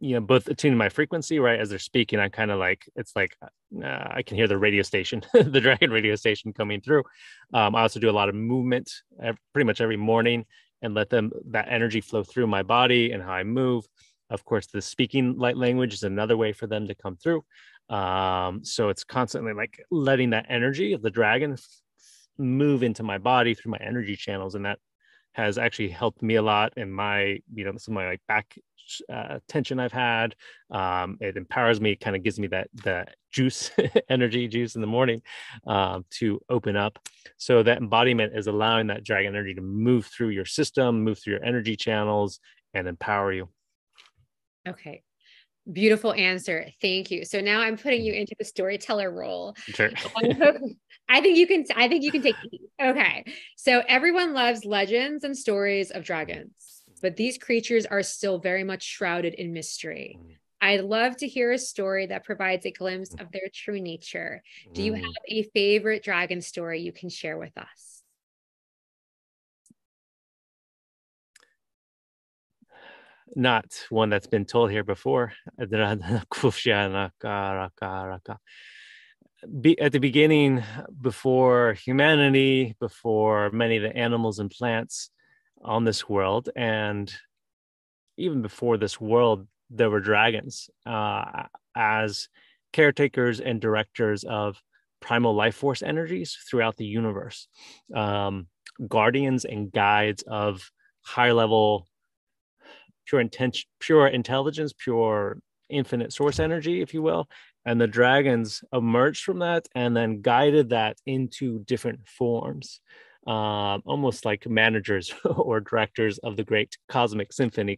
you know both attuning my frequency right as they're speaking i'm kind of like it's like uh, i can hear the radio station the dragon radio station coming through. Um, i also do a lot of movement pretty much every morning and let them that energy flow through my body and how i move. Of course the speaking light language is another way for them to come through. Um, so it's constantly like letting that energy of the dragon move into my body through my energy channels and that has actually helped me a lot in my you know some of my like back uh, tension I've had. Um, it empowers me, It kind of gives me that that juice, energy juice in the morning um, to open up. So that embodiment is allowing that dragon energy to move through your system, move through your energy channels, and empower you. Okay, Beautiful answer. Thank you. So now I'm putting you into the storyteller role. Sure. I think you can I think you can take Okay. So everyone loves legends and stories of dragons, but these creatures are still very much shrouded in mystery. Mm. I'd love to hear a story that provides a glimpse of their true nature. Do you mm. have a favorite dragon story you can share with us? not one that's been told here before. Be, at the beginning, before humanity, before many of the animals and plants on this world, and even before this world, there were dragons uh, as caretakers and directors of primal life force energies throughout the universe, um, guardians and guides of high level pure intention, pure intelligence, pure infinite source energy, if you will. And the dragons emerged from that and then guided that into different forms, um, almost like managers or directors of the great cosmic symphony,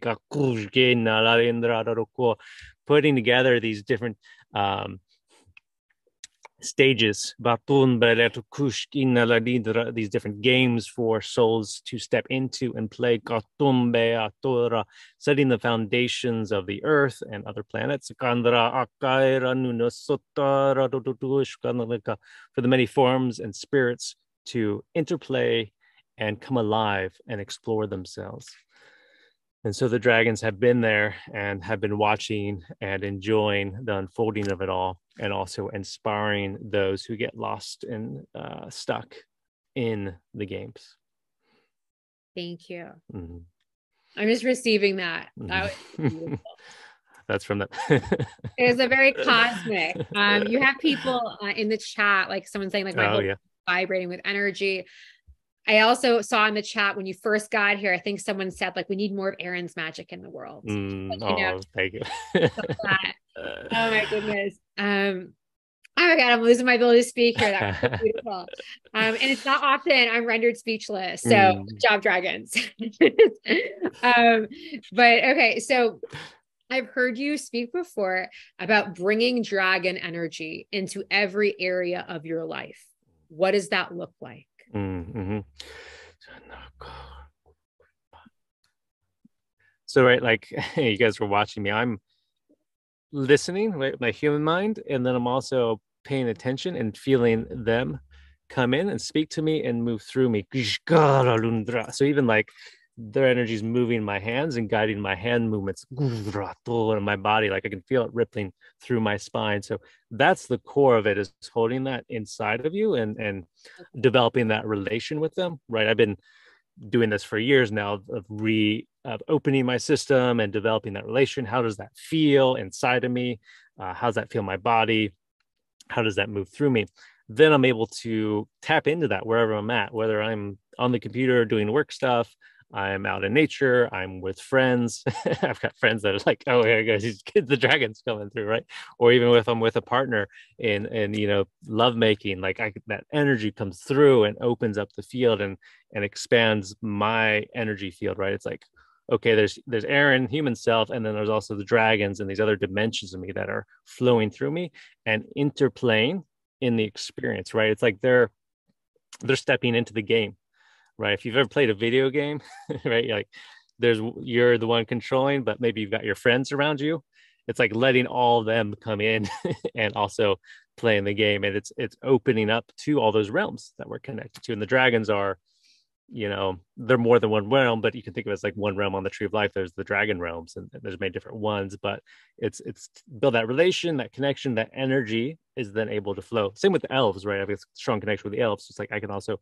putting together these different um, stages. These different games for souls to step into and play. Setting the foundations of the earth and other planets. For the many forms and spirits to interplay and come alive and explore themselves and so the dragons have been there and have been watching and enjoying the unfolding of it all, and also inspiring those who get lost and uh, stuck in the games. Thank you. Mm-hmm. I'm just receiving that. that That's from the. it's a very cosmic. Um, you have people uh, in the chat, like someone saying, like, my oh, yeah. Vibrating with energy. I also saw in the chat when you first got here, I think someone said like we need more of Aaron's magic in the world. Mm, but, you oh, thank you. oh my goodness. Um, oh my god, I'm losing my ability to speak here. That was beautiful. Um, and it's not often I'm rendered speechless. So mm. job dragons. um, but okay, so I've heard you speak before about bringing dragon energy into every area of your life. What does that look like? Mm-hmm. So right, like you guys were watching me, I'm listening, right, my human mind, and then I'm also paying attention and feeling them come in and speak to me and move through me. So even like their energy is moving my hands and guiding my hand movements in my body like i can feel it rippling through my spine. So that's the core of it is holding that inside of you and and developing that relation with them right? I've been doing this for years now of re of opening my system and developing that relation. How does that feel inside of me? Uh, how does that feel my body? How does that move through me? Then i'm able to tap into that wherever i'm at whether i'm on the computer doing work stuff I'm out in nature. I'm with friends. I've got friends that are like, oh, here goes these kids, the dragons coming through, right? Or even if I'm with a partner in, in you know, love making, like I, that energy comes through and opens up the field and and expands my energy field, right? It's like, okay, there's there's Aaron, human self, and then there's also the dragons and these other dimensions of me that are flowing through me and interplaying in the experience, right? It's like they're they're stepping into the game right? If you've ever played a video game, right? Like there's you're the one controlling, but maybe you've got your friends around you. It's like letting all of them come in and also playing the game. And it's it's opening up to all those realms that we're connected to. And the dragons are, you know, they're more than one realm, but you can think of it as like one realm on the tree of life. There's the dragon realms and there's many different ones, but it's it's build that relation, that connection, that energy is then able to flow. Same with the elves, right? I have a strong connection with the elves. It's like I can also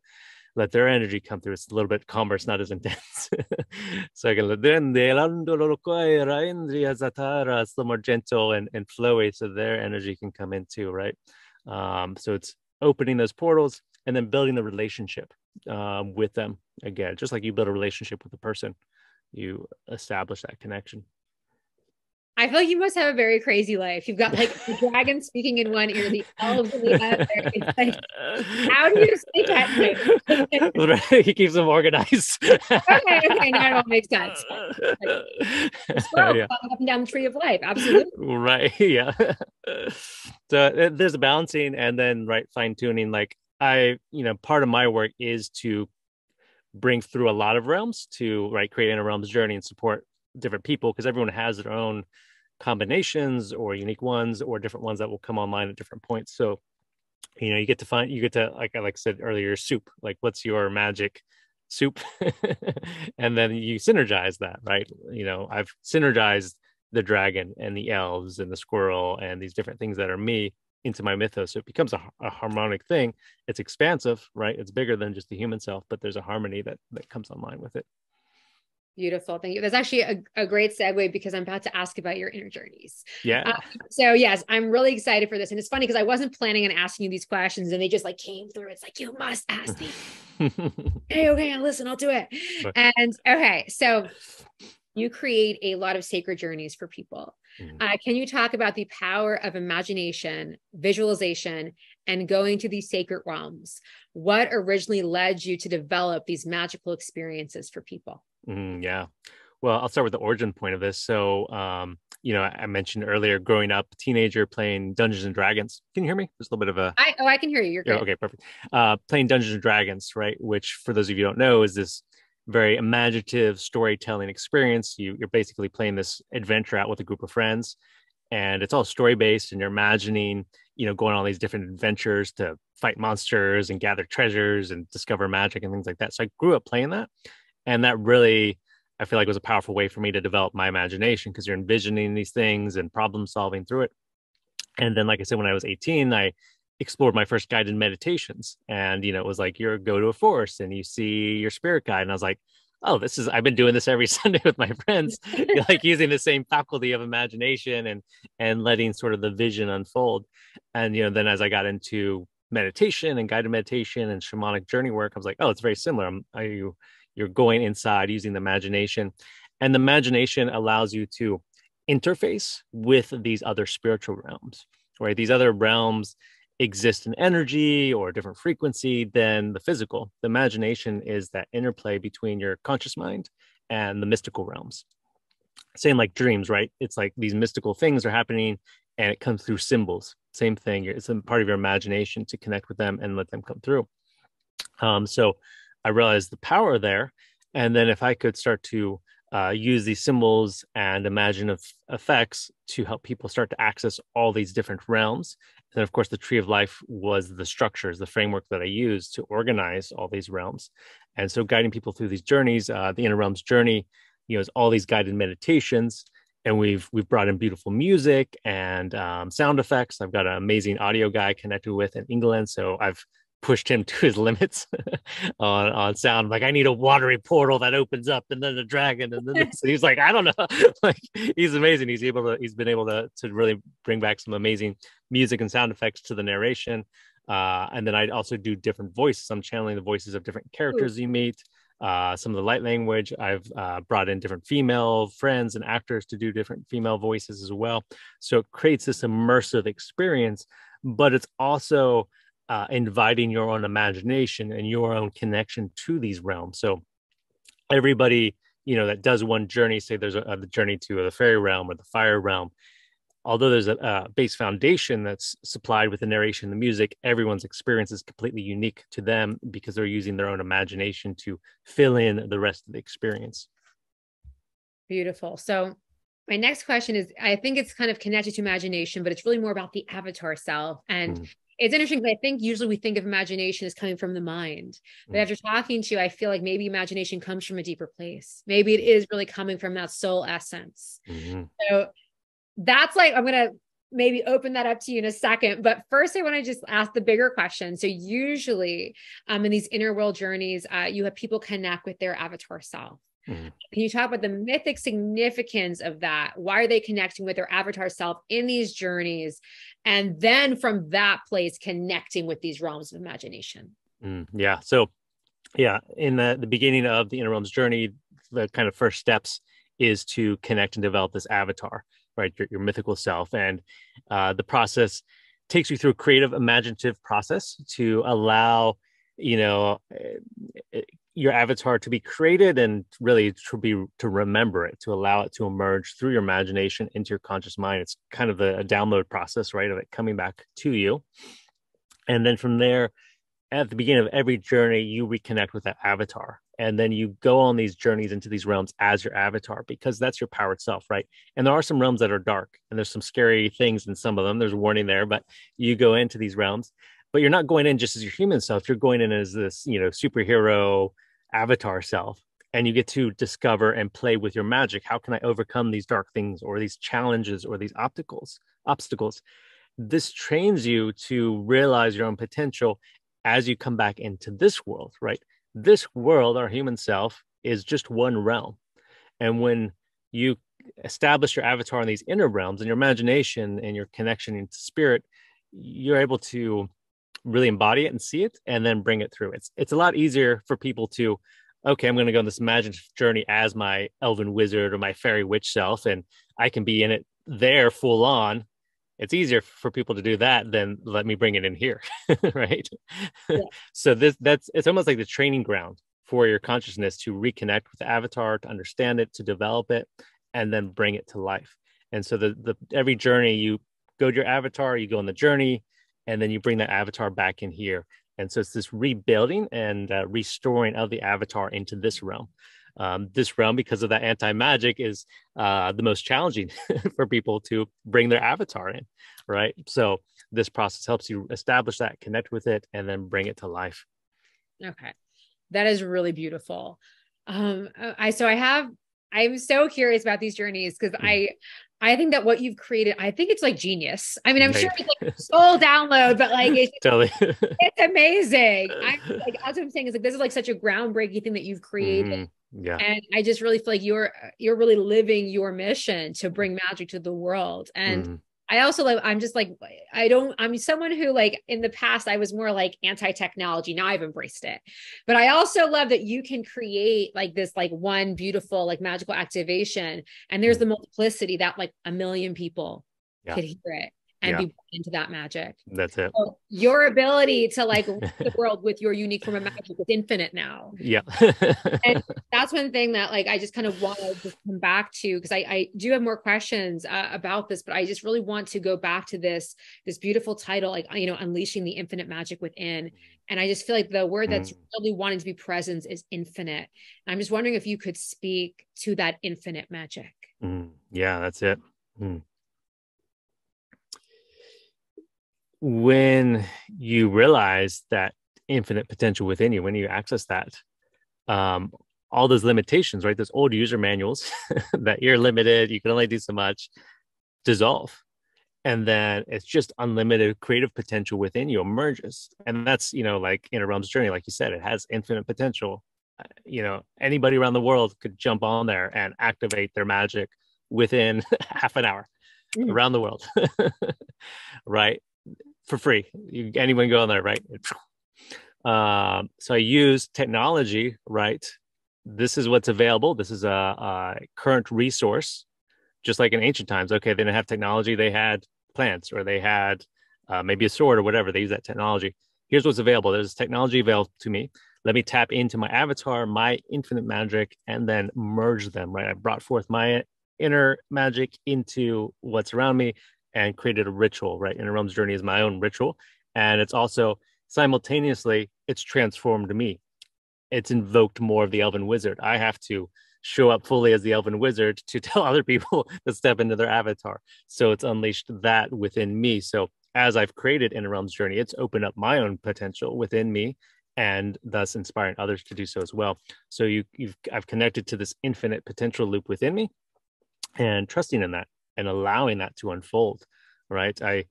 let their energy come through. It's a little bit calmer, it's not as intense. so I can let them, it's the more gentle and, and flowy, so their energy can come in too, right? Um, so it's opening those portals and then building the relationship um, with them again, just like you build a relationship with a person, you establish that connection. I feel like you must have a very crazy life. You've got like the dragon speaking in one ear, the elves in the other. It's like, how do you sleep at night? he keeps them organized. okay, okay, now it all makes sense. Like, squirrel yeah. up and down the tree of life, absolutely. Right. Yeah. So uh, there's a balancing, and then right fine tuning. Like I, you know, part of my work is to bring through a lot of realms to right create Inner Realms Journey and support different people because everyone has their own combinations or unique ones or different ones that will come online at different points. So, you know, you get to find, you get to, like I like I said earlier, soup, like what's your magic soup? and then you synergize that, right? You know, I've synergized the dragon and the elves and the squirrel and these different things that are me into my mythos. So it becomes a, a harmonic thing. It's expansive, right? It's bigger than just the human self, but there's a harmony that that comes online with it. Beautiful. Thank you. That's actually a, a great segue because I'm about to ask about your inner journeys. Yeah. Uh, so, yes, I'm really excited for this. And it's funny because I wasn't planning on asking you these questions and they just like came through. It's like, you must ask me. hey, okay, listen, I'll do it. And okay. So, you create a lot of sacred journeys for people. Mm-hmm. Uh, can you talk about the power of imagination, visualization, and going to these sacred realms? What originally led you to develop these magical experiences for people? Mm, yeah. Well, I'll start with the origin point of this. So, um, you know, I mentioned earlier growing up, teenager playing Dungeons and Dragons. Can you hear me? There's a little bit of a. I, oh, I can hear you. You're good. okay, perfect. Uh, playing Dungeons and Dragons, right? Which, for those of you who don't know, is this very imaginative storytelling experience. You, you're basically playing this adventure out with a group of friends, and it's all story based, and you're imagining, you know, going on all these different adventures to fight monsters and gather treasures and discover magic and things like that. So I grew up playing that and that really i feel like was a powerful way for me to develop my imagination because you're envisioning these things and problem solving through it. And then like i said when i was 18 i explored my first guided meditations. And you know it was like you're go to a forest and you see your spirit guide. And i was like oh this is i've been doing this every sunday with my friends like using the same faculty of imagination and and letting sort of the vision unfold. And you know then as i got into meditation and guided meditation and shamanic journey work i was like oh it's very similar. I'm I, you're going inside using the imagination. And the imagination allows you to interface with these other spiritual realms right? These other realms exist in energy or a different frequency than the physical. The imagination is that interplay between your conscious mind and the mystical realms. Same like dreams right? It's like these mystical things are happening and it comes through symbols. Same thing. It's a part of your imagination to connect with them and let them come through. Um, so I realized the power there. And then if I could start to uh, use these symbols and imaginative effects to help people start to access all these different realms. And of course, the Tree of Life was the structures, the framework that I used to organize all these realms. And so, guiding people through these journeys, uh, the Inner Realms journey, you know, is all these guided meditations. And we've we've brought in beautiful music and um, sound effects. I've got an amazing audio guy connected with in England, so I've pushed him to his limits on on sound. Like I need a watery portal that opens up, and then a dragon, and then he's like, I don't know. like he's amazing. He's able to. He's been able to to really bring back some amazing music and sound effects to the narration. Uh, and then I also do different voices. I'm channeling the voices of different characters you meet. uh, some of the light language. I've uh, brought in different female friends and actors to do different female voices as well. So it creates this immersive experience, but it's also uh, inviting your own imagination and your own connection to these realms. So everybody, you know, that does one journey, say there's a, a journey to the fairy realm or the fire realm, although there's a, a, base foundation that's supplied with the narration, the music, everyone's experience is completely unique to them because they're using their own imagination to fill in the rest of the experience. Beautiful. So, my next question is I think it's kind of connected to imagination, but it's really more about the avatar self. And mm. it's interesting because I think usually we think of imagination as coming from the mind. But mm. after talking to you, I feel like maybe imagination comes from a deeper place. Maybe it is really coming from that soul essence. Mm-hmm. So, that's like, I'm going to maybe open that up to you in a second. But first, I want to just ask the bigger question. So, usually um, in these inner world journeys, uh, you have people connect with their avatar self. Mm-hmm. Can you talk about the mythic significance of that? Why are they connecting with their avatar self in these journeys? And then from that place, connecting with these realms of imagination. Mm, yeah. So, yeah, in the, the beginning of the inner realms journey, the kind of first steps is to connect and develop this avatar right? Your, your mythical self. And uh, the process takes you through a creative, imaginative process to allow, you know, eh, eh, your avatar to be created and really to be to remember it to allow it to emerge through your imagination into your conscious mind. It's kind of a, a download process right of it coming back to you. And then from there at the beginning of every journey you reconnect with that avatar. And then you go on these journeys into these realms as your avatar because that's your power itself right? And there are some realms that are dark and there's some scary things in some of them. There's a warning there but you go into these realms. But you're not going in just as your human self. You're going in as this you know superhero avatar self and you get to discover and play with your magic how can i overcome these dark things or these challenges or these obstacles obstacles this trains you to realize your own potential as you come back into this world right this world, our human self, is just one realm. And when you establish your avatar in these inner realms and your imagination and your connection into spirit, you're able to really embody it and see it and then bring it through. It's it's a lot easier for people to, okay, I'm going to go on this imaginative journey as my elven wizard or my fairy witch self, and I can be in it there full on it's easier for people to do that than let me bring it in here right yeah. so this that's it's almost like the training ground for your consciousness to reconnect with the avatar to understand it to develop it and then bring it to life and so the, the every journey you go to your avatar you go on the journey and then you bring that avatar back in here. And so it's this rebuilding and uh, restoring of the avatar into this realm. Um, this realm because of that anti magic is uh, the most challenging for people to bring their avatar in right? So this process helps you establish that connect with it and then bring it to life. Okay. That is really beautiful. Um i so i have i'm so curious about these journeys because mm. i I think that what you've created, I think it's like genius. I mean, I'm right. sure it's like soul download, but like it's, totally. it's amazing. I like that's what I'm saying is like this is like such a groundbreaking thing that you've created. Mm-hmm yeah and i just really feel like you're you're really living your mission to bring magic to the world and mm. I also like i'm just like i don't i'm someone who like in the past i was more like anti-technology now i've embraced it but i also love that you can create like this like one beautiful like magical activation and there's mm. the multiplicity that like a million people yeah. could hear it and yeah. be into that magic. That's it. So your ability to like the world with your unique form of magic is infinite now. Yeah. and that's one thing that like I just kind of want to come back to because I, I do have more questions uh, about this, but I just really want to go back to this this beautiful title, like you know, unleashing the infinite magic within. And I just feel like the word that's mm. really wanting to be present is infinite. And I'm just wondering if you could speak to that infinite magic. Mm. Yeah, that's it. Mm. When you realize that infinite potential within you, when you access that, um, all those limitations, right? Those old user manuals that you're limited, you can only do so much, dissolve. And then it's just unlimited creative potential within you emerges. And that's, you know, like Inner Realms Journey, like you said, it has infinite potential. Uh, you know, anybody around the world could jump on there and activate their magic within half an hour mm. around the world. right for free. You, anyone go on there, right? Um, so I use technology, right, this is what's available. This is a, a current resource, just like in ancient times. Okay, they didn't have technology; they had plants, or they had uh, maybe a sword or whatever. They use that technology. Here's what's available. There's technology available to me. Let me tap into my avatar, my infinite magic, and then merge them. Right, I brought forth my inner magic into what's around me and created a ritual. Right, Inner Realms Journey is my own ritual, and it's also simultaneously it's transformed me. It's invoked more of the elven wizard. I have to show up fully as the elven wizard to tell other people to step into their avatar. So it's unleashed that within me. So as i've created inner realms journey it's opened up my own potential within me and thus inspiring others to do so as well. So you you've i've connected to this infinite potential loop within me and trusting in that and allowing that to unfold right? I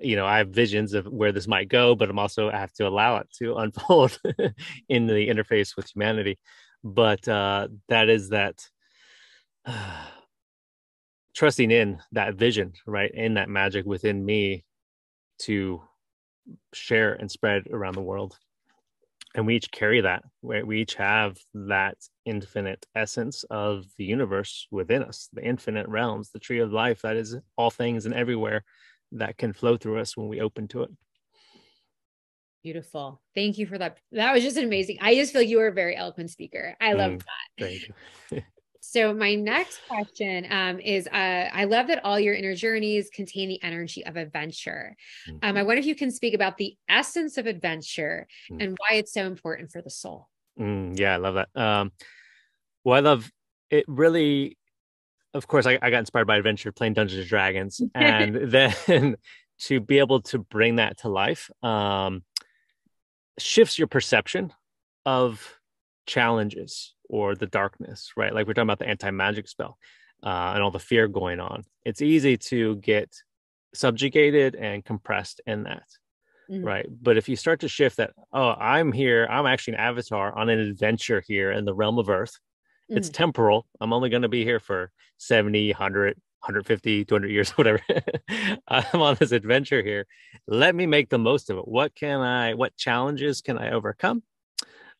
you know i have visions of where this might go but i'm also i have to allow it to unfold in the interface with humanity. But uh that is that uh, trusting in that vision right? In that magic within me to share and spread around the world and we each carry that we each have that infinite essence of the universe within us the infinite realms the tree of life that is all things and everywhere that can flow through us when we open to it. Beautiful. Thank you for that. That was just amazing. I just feel like you were a very eloquent speaker. I love mm, that. Thank you. so my next question um, is uh, I love that all your inner journeys contain the energy of adventure. Mm-hmm. Um, I wonder if you can speak about the essence of adventure mm-hmm. and why it's so important for the soul. Mm, yeah, I love that. Um, well, I love it really of course, I, I got inspired by adventure playing Dungeons and Dragons, and then to be able to bring that to life um, shifts your perception of challenges or the darkness, right? Like we're talking about the anti magic spell uh, and all the fear going on. It's easy to get subjugated and compressed in that. Mm-hmm. Right. But if you start to shift that, oh, I'm here, I'm actually an avatar on an adventure here in the realm of Earth it's mm. temporal i'm only going to be here for 70 100 150 200 years whatever i'm on this adventure here let me make the most of it what can i what challenges can i overcome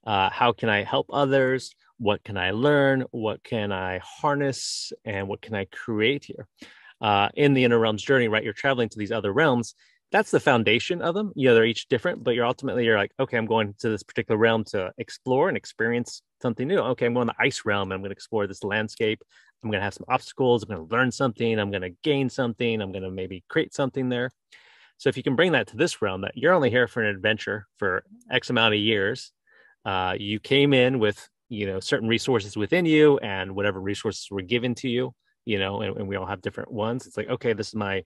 uh, how can i help others what can i learn what can i harness and what can i create here uh, in the inner realms journey right you're traveling to these other realms that's the foundation of them. You know, they're each different, but you're ultimately you're like, okay, I'm going to this particular realm to explore and experience something new. Okay, I'm going to the ice realm. I'm going to explore this landscape. I'm going to have some obstacles. I'm going to learn something. I'm going to gain something. I'm going to maybe create something there. So if you can bring that to this realm, that you're only here for an adventure for X amount of years, uh, you came in with you know certain resources within you, and whatever resources were given to you, you know, and, and we all have different ones. It's like, okay, this is my,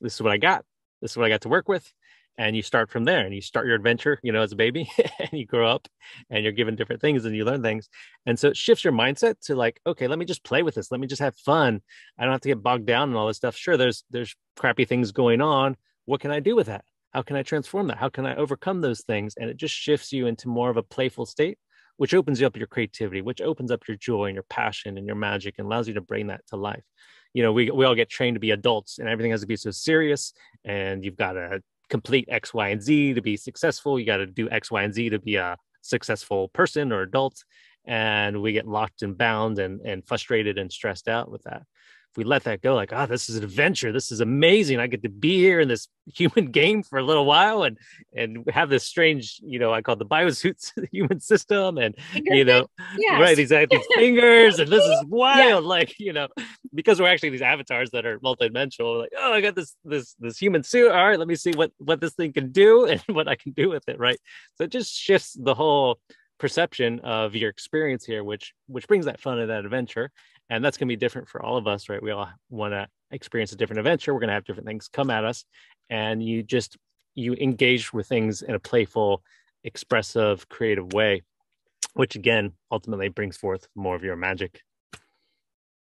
this is what I got this is what I got to work with. And you start from there and you start your adventure, you know, as a baby and you grow up and you're given different things and you learn things. And so it shifts your mindset to like, okay, let me just play with this. Let me just have fun. I don't have to get bogged down in all this stuff. Sure, there's there's crappy things going on. What can I do with that? How can I transform that? How can I overcome those things? And it just shifts you into more of a playful state, which opens you up your creativity, which opens up your joy and your passion and your magic and allows you to bring that to life you know we, we all get trained to be adults and everything has to be so serious and you've got to complete x y and z to be successful you got to do x y and z to be a successful person or adult and we get locked and bound and, and frustrated and stressed out with that if we let that go, like, oh, this is an adventure. This is amazing. I get to be here in this human game for a little while and and have this strange, you know, I call the biosuits human system and you know, yes. right, these, these fingers and this is wild. Yeah. Like, you know, because we're actually these avatars that are multidimensional, like, oh, I got this this this human suit. All right, let me see what what this thing can do and what I can do with it. Right. So it just shifts the whole perception of your experience here which which brings that fun and that adventure and that's going to be different for all of us right we all want to experience a different adventure we're going to have different things come at us and you just you engage with things in a playful expressive creative way which again ultimately brings forth more of your magic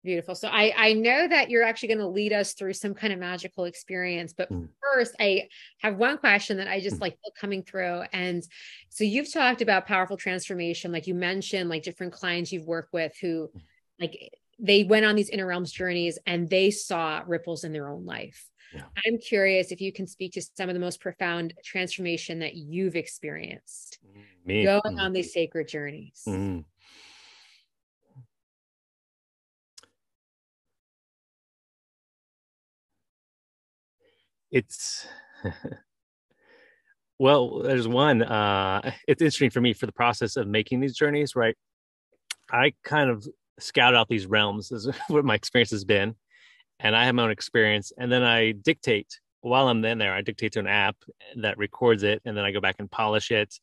Beautiful. So I I know that you're actually going to lead us through some kind of magical experience, but mm. first I have one question that I just mm. like coming through. And so you've talked about powerful transformation, like you mentioned, like different clients you've worked with who, mm. like they went on these inner realms journeys and they saw ripples in their own life. Yeah. I'm curious if you can speak to some of the most profound transformation that you've experienced mm, Me. going mm. on these mm-hmm. sacred journeys. Mm. It's well, there's one. Uh, it's interesting for me for the process of making these journeys, right? I kind of scout out these realms, is what my experience has been, and I have my own experience, and then I dictate while I'm in there. I dictate to an app that records it, and then I go back and polish it,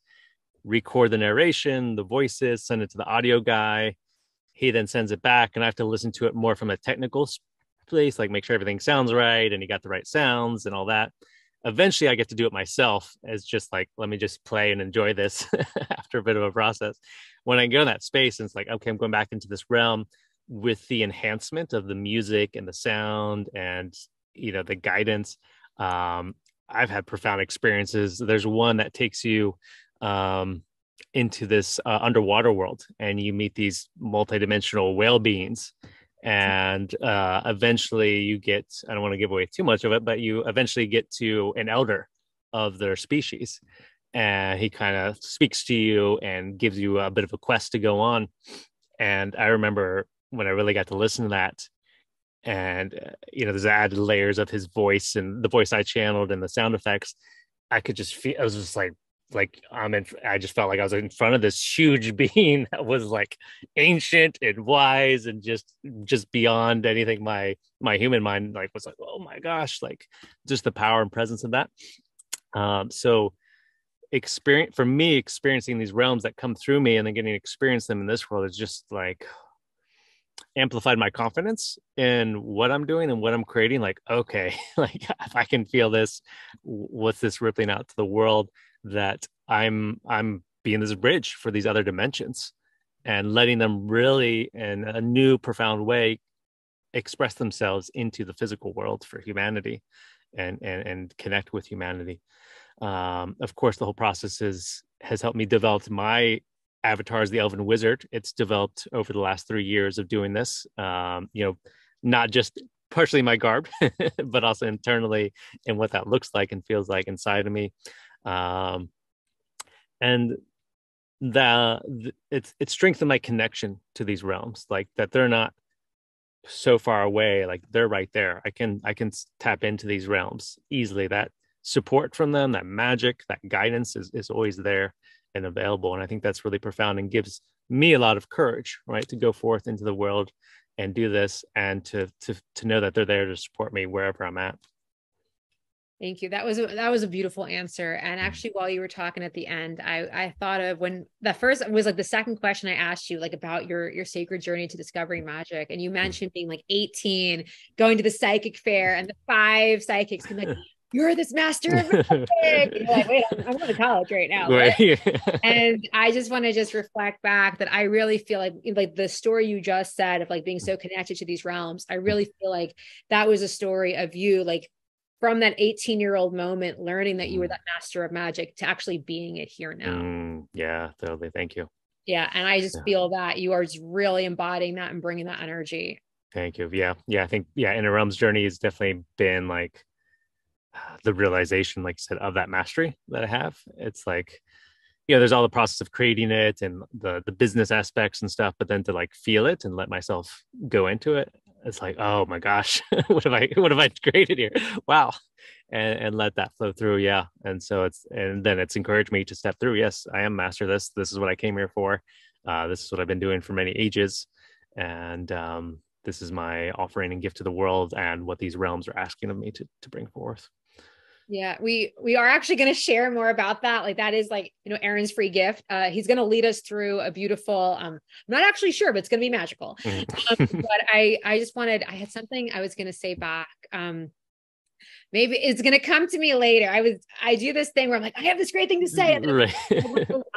record the narration, the voices, send it to the audio guy. He then sends it back, and I have to listen to it more from a technical place, like make sure everything sounds right and you got the right sounds and all that. Eventually, I get to do it myself as just like, let me just play and enjoy this after a bit of a process. When I go in that space and it's like, okay, I'm going back into this realm with the enhancement of the music and the sound and, you know, the guidance. Um, I've had profound experiences. There's one that takes you um, into this uh, underwater world and you meet these multidimensional whale beings and uh, eventually you get i don't want to give away too much of it but you eventually get to an elder of their species. And he kind of speaks to you and gives you a bit of a quest to go on. And i remember when i really got to listen to that and uh, you know there's added layers of his voice and the voice i channeled and the sound effects i could just feel i was just like like I'm in I just felt like I was in front of this huge being that was like ancient and wise and just just beyond anything my my human mind like was like oh my gosh like just the power and presence of that. Um so experience for me experiencing these realms that come through me and then getting to experience them in this world is just like amplified my confidence in what I'm doing and what I'm creating. Like okay like if I can feel this what's this rippling out to the world that I'm I'm being this bridge for these other dimensions and letting them really in a new profound way express themselves into the physical world for humanity and and, and connect with humanity. Um, of course the whole process is has helped me develop my avatar as the elven wizard. It's developed over the last three years of doing this. Um, you know not just partially my garb but also internally and what that looks like and feels like inside of me um, and the it's it strengthened my connection to these realms, like that they're not so far away, like they're right there. I can I can tap into these realms easily. That support from them, that magic, that guidance is is always there and available, and I think that's really profound and gives me a lot of courage, right, to go forth into the world and do this and to to to know that they're there to support me wherever I'm at. Thank you. That was a, that was a beautiful answer. And mm. actually, while you were talking at the end, I I thought of when the first was like the second question I asked you, like about your your sacred journey to discovering magic, and you mm. mentioned being like 18, going to the psychic fair, and the five psychics being like. You're this master of magic. You're like, wait, I'm, I'm going to college right now. Right? and I just want to just reflect back that I really feel like like the story you just said of like being so connected to these realms. I really feel like that was a story of you like from that 18 year old moment learning that you were mm. that master of magic to actually being it here now mm, yeah totally thank you yeah and i just yeah. feel that you are just really embodying that and bringing that energy thank you yeah yeah i think yeah inner realms journey has definitely been like the realization like you said of that mastery that i have it's like you know there's all the process of creating it and the the business aspects and stuff but then to like feel it and let myself go into it it's like oh my gosh what have i what have i created here? Wow. And, and let that flow through yeah. And so it's and then it's encouraged me to step through. Yes i am master this. This is what i came here for. Uh, this is what i've been doing for many ages. And um, this is my offering and gift to the world and what these realms are asking of me to, to bring forth yeah, we we are actually going to share more about that. Like that is like you know Aaron's free gift. Uh, he's going to lead us through a beautiful. Um, I'm not actually sure, but it's going to be magical. Mm-hmm. um, but I I just wanted I had something I was going to say back. Um, maybe it's going to come to me later. I was, I do this thing where I'm like, I have this great thing to say. And right.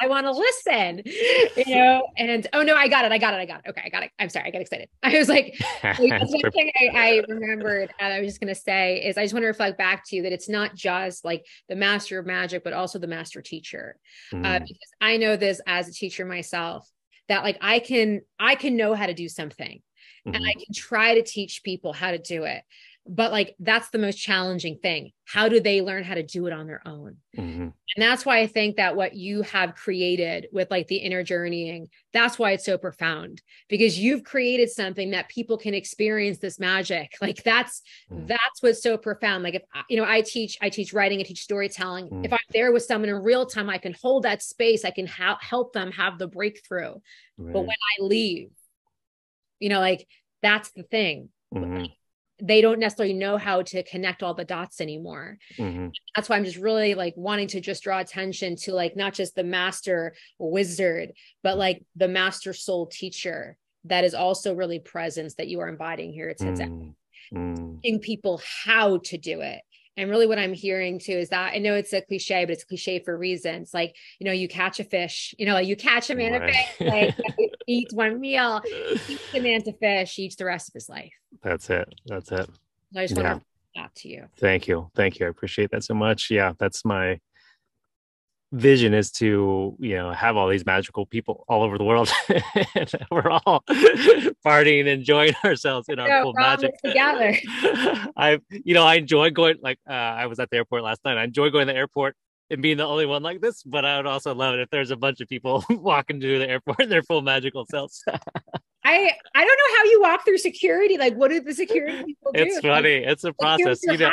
I want to listen, you know, and oh no, I got it. I got it. I got it. Okay. I got it. I'm sorry. I got excited. I was like, one thing I, I remembered and I was just going to say is I just want to reflect back to you that it's not just like the master of magic, but also the master teacher. Uh, mm. Uh, because I know this as a teacher myself that like I can, I can know how to do something mm-hmm. and I can try to teach people how to do it but like that's the most challenging thing. How do they learn how to do it on their own? Mm-hmm. and that's why i think that what you have created with like the inner journeying that's why it's so profound. Because you've created something that people can experience this magic. Like that's mm. that's what's so profound. Like if you know i teach i teach writing i teach storytelling. Mm. if i'm there with someone in real time i can hold that space. I can ha- help them have the breakthrough. Right. but when i leave you know like that's the thing. Mm-hmm they don't necessarily know how to connect all the dots anymore. Mm-hmm. That's why I'm just really like wanting to just draw attention to like not just the master wizard, but like the master soul teacher that is also really presence that you are embodying here. It's mm-hmm. teaching people how to do it. And really, what I'm hearing too is that I know it's a cliche, but it's a cliche for reasons. Like, you know, you catch a fish, you know, like you catch a man right. fish, like eats one meal, eats the man to fish, eats the rest of his life. That's it. That's it. So I just want to that to you. Thank you. Thank you. I appreciate that so much. Yeah, that's my vision is to you know have all these magical people all over the world and we're all partying and enjoying ourselves in our yeah, full magic. together. I you know i enjoy going like uh, i was at the airport last night. I enjoy going to the airport and being the only one like this but i would also love it if there's a bunch of people walking to the airport in their full magical selves I I don't know how you walk through security. Like, what do the security people do? It's funny. Like, it's a process. You know,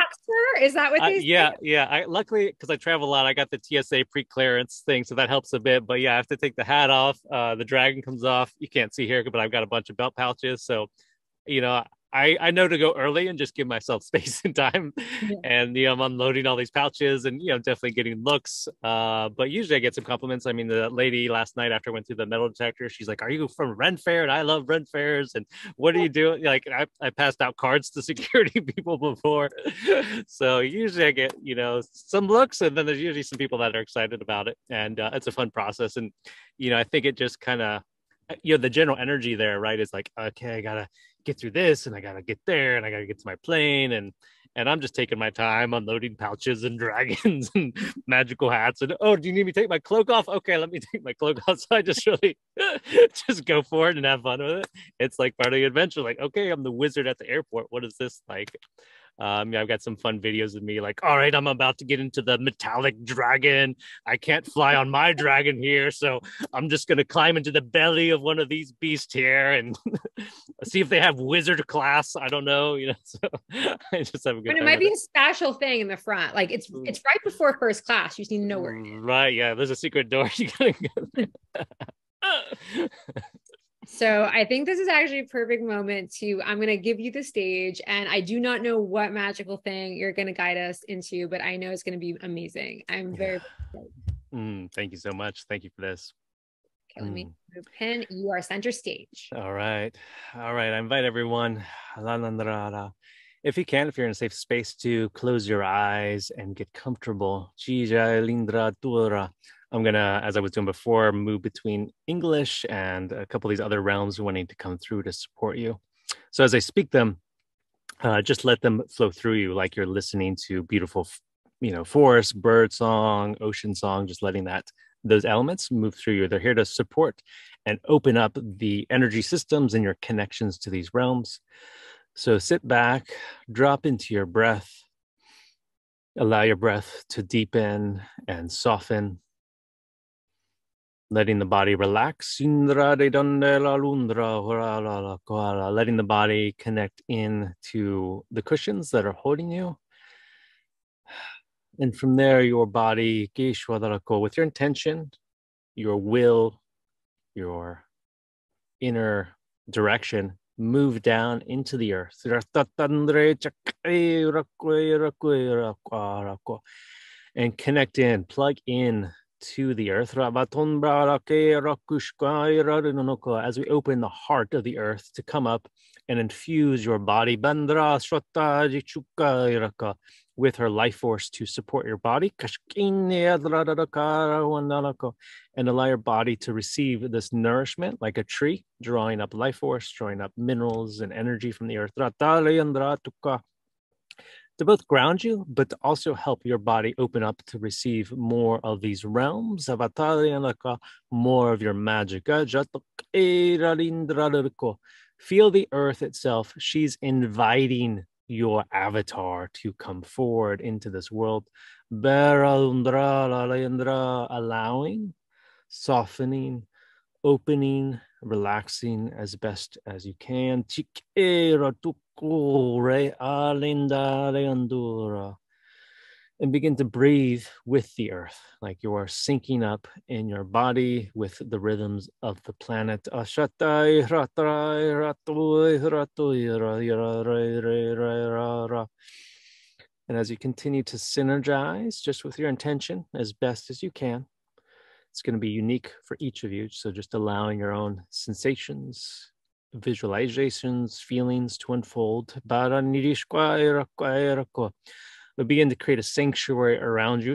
is that what? They yeah, yeah. I luckily because I travel a lot, I got the TSA pre-clearance thing, so that helps a bit. But yeah, I have to take the hat off. Uh, the dragon comes off. You can't see here, but I've got a bunch of belt pouches, so you know I, I know to go early and just give myself space and time. Yeah. And you know, I'm unloading all these pouches and you know, definitely getting looks. Uh, but usually I get some compliments. I mean, the lady last night after I went through the metal detector, she's like, Are you from Ren Fair? And I love Ren Fairs. And what are you doing? Like I, I passed out cards to security people before. so usually I get, you know, some looks and then there's usually some people that are excited about it. And uh, it's a fun process. And, you know, I think it just kind of you know the general energy there right is like okay i gotta get through this and I gotta get there and I gotta get to my plane and and I'm just taking my time unloading pouches and dragons and magical hats and oh do you need me to take my cloak off? Okay let me take my cloak off. So I just really just go for it and have fun with it. It's like part of the adventure like okay I'm the wizard at the airport. What is this like um, yeah, I've got some fun videos of me like, all right, I'm about to get into the metallic dragon. I can't fly on my dragon here, so I'm just gonna climb into the belly of one of these beasts here and see if they have wizard class. I don't know, you know. So I just have a good. But it might be it. a special thing in the front, like it's mm. it's right before first class. You just need to know where. Right? Yeah, there's a secret door. You gotta go. So I think this is actually a perfect moment to I'm going to give you the stage and I do not know what magical thing you're going to guide us into but I know it's going to be amazing. I'm very mm, thank you so much. Thank you for this. Okay, let me mm. move pin. You are center stage. All right. All right. I invite everyone. If you can, if you're in a safe space to close your eyes and get comfortable. I'm gonna, as I was doing before, move between English and a couple of these other realms wanting to come through to support you. So as I speak them, uh, just let them flow through you like you're listening to beautiful, you know, forest, bird song, ocean song. Just letting that those elements move through you. They're here to support and open up the energy systems and your connections to these realms. So sit back, drop into your breath. Allow your breath to deepen and soften letting the body relax, letting the body connect in to the cushions that are holding you. And from there, your body, with your intention, your will, your inner direction, move down into the earth. And connect in, plug in to the earth. As we open the heart of the earth to come up and infuse your body with her life force to support your body. And allow your body to receive this nourishment like a tree drawing up life force drawing up minerals and energy from the earth to both ground you, but to also help your body open up to receive more of these realms, more of your magic. Feel the earth itself. She's inviting your avatar to come forward into this world. Allowing, softening, opening, relaxing as best as you can eh, and begin to breathe with the earth, like you are syncing up in your body with the rhythms of the planet. And as you continue to synergize just with your intention as best as you can, it's going to be unique for each of you. So just allowing your own sensations, visualizations, feelings to unfold we begin to create a sanctuary around you,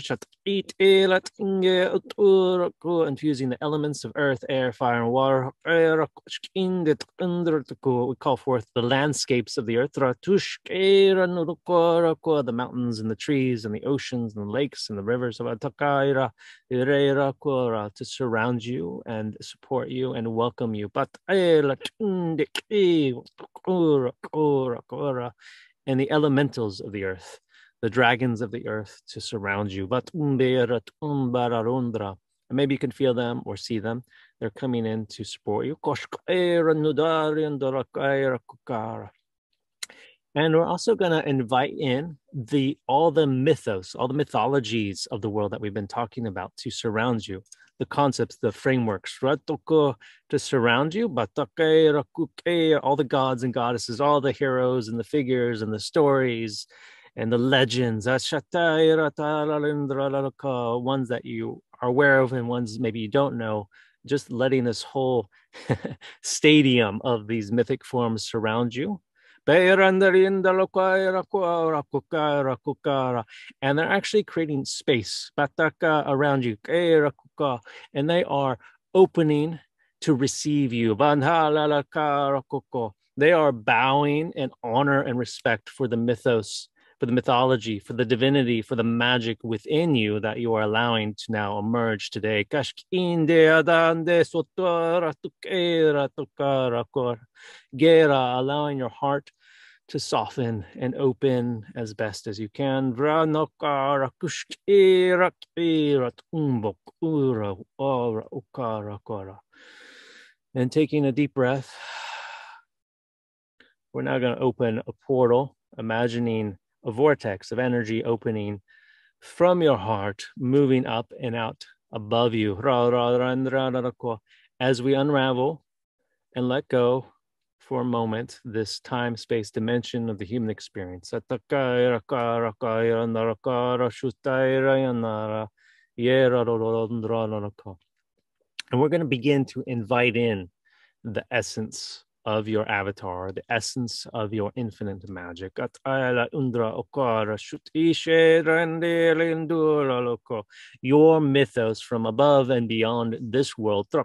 infusing the elements of earth, air, fire, and water. We call forth the landscapes of the earth, the mountains and the trees and the oceans and the lakes and the rivers of to surround you and support you and welcome you. And the elementals of the earth the dragons of the earth to surround you. And maybe you can feel them or see them. They're coming in to support you. And we're also going to invite in the all the mythos, all the mythologies of the world that we've been talking about to surround you. The concepts, the frameworks, to surround you, all the gods and goddesses, all the heroes and the figures and the stories and the legends, uh, ones that you are aware of and ones maybe you don't know, just letting this whole stadium of these mythic forms surround you. And they're actually creating space around you. And they are opening to receive you. They are bowing in honor and respect for the mythos for the mythology, for the divinity, for the magic within you that you are allowing to now emerge today. Gera, allowing your heart to soften and open as best as you can. And taking a deep breath, we're now going to open a portal, imagining a vortex of energy opening from your heart, moving up and out above you. As we unravel and let go for a moment this time space dimension of the human experience. And we're going to begin to invite in the essence of your avatar, the essence of your infinite magic. Your mythos from above and beyond this world. Now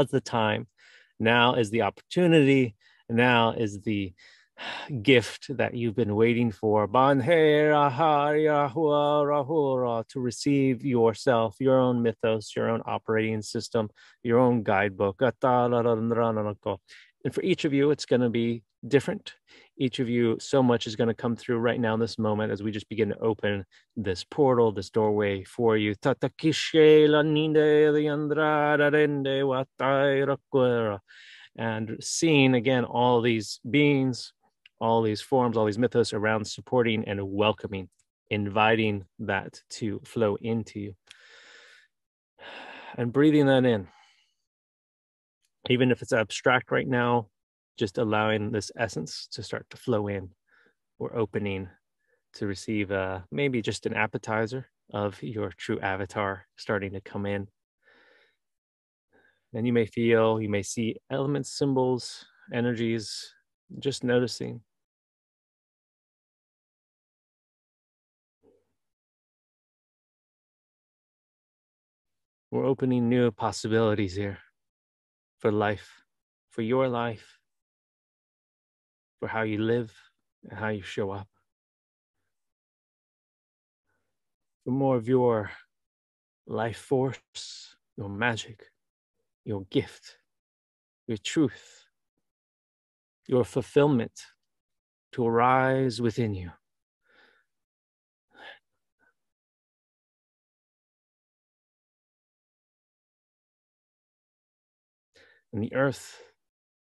is the time. Now is the opportunity. Now is the gift that you've been waiting for to receive yourself, your own mythos, your own operating system, your own guidebook. And for each of you, it's going to be different. Each of you, so much is going to come through right now in this moment as we just begin to open this portal, this doorway for you. And seeing again all these beings, all these forms, all these mythos around supporting and welcoming, inviting that to flow into you. And breathing that in. Even if it's abstract right now, just allowing this essence to start to flow in or opening to receive uh, maybe just an appetizer of your true avatar starting to come in. And you may feel, you may see elements, symbols, energies, just noticing We're opening new possibilities here for life, for your life, for how you live and how you show up. For more of your life force, your magic, your gift, your truth, your fulfillment to arise within you. And the earth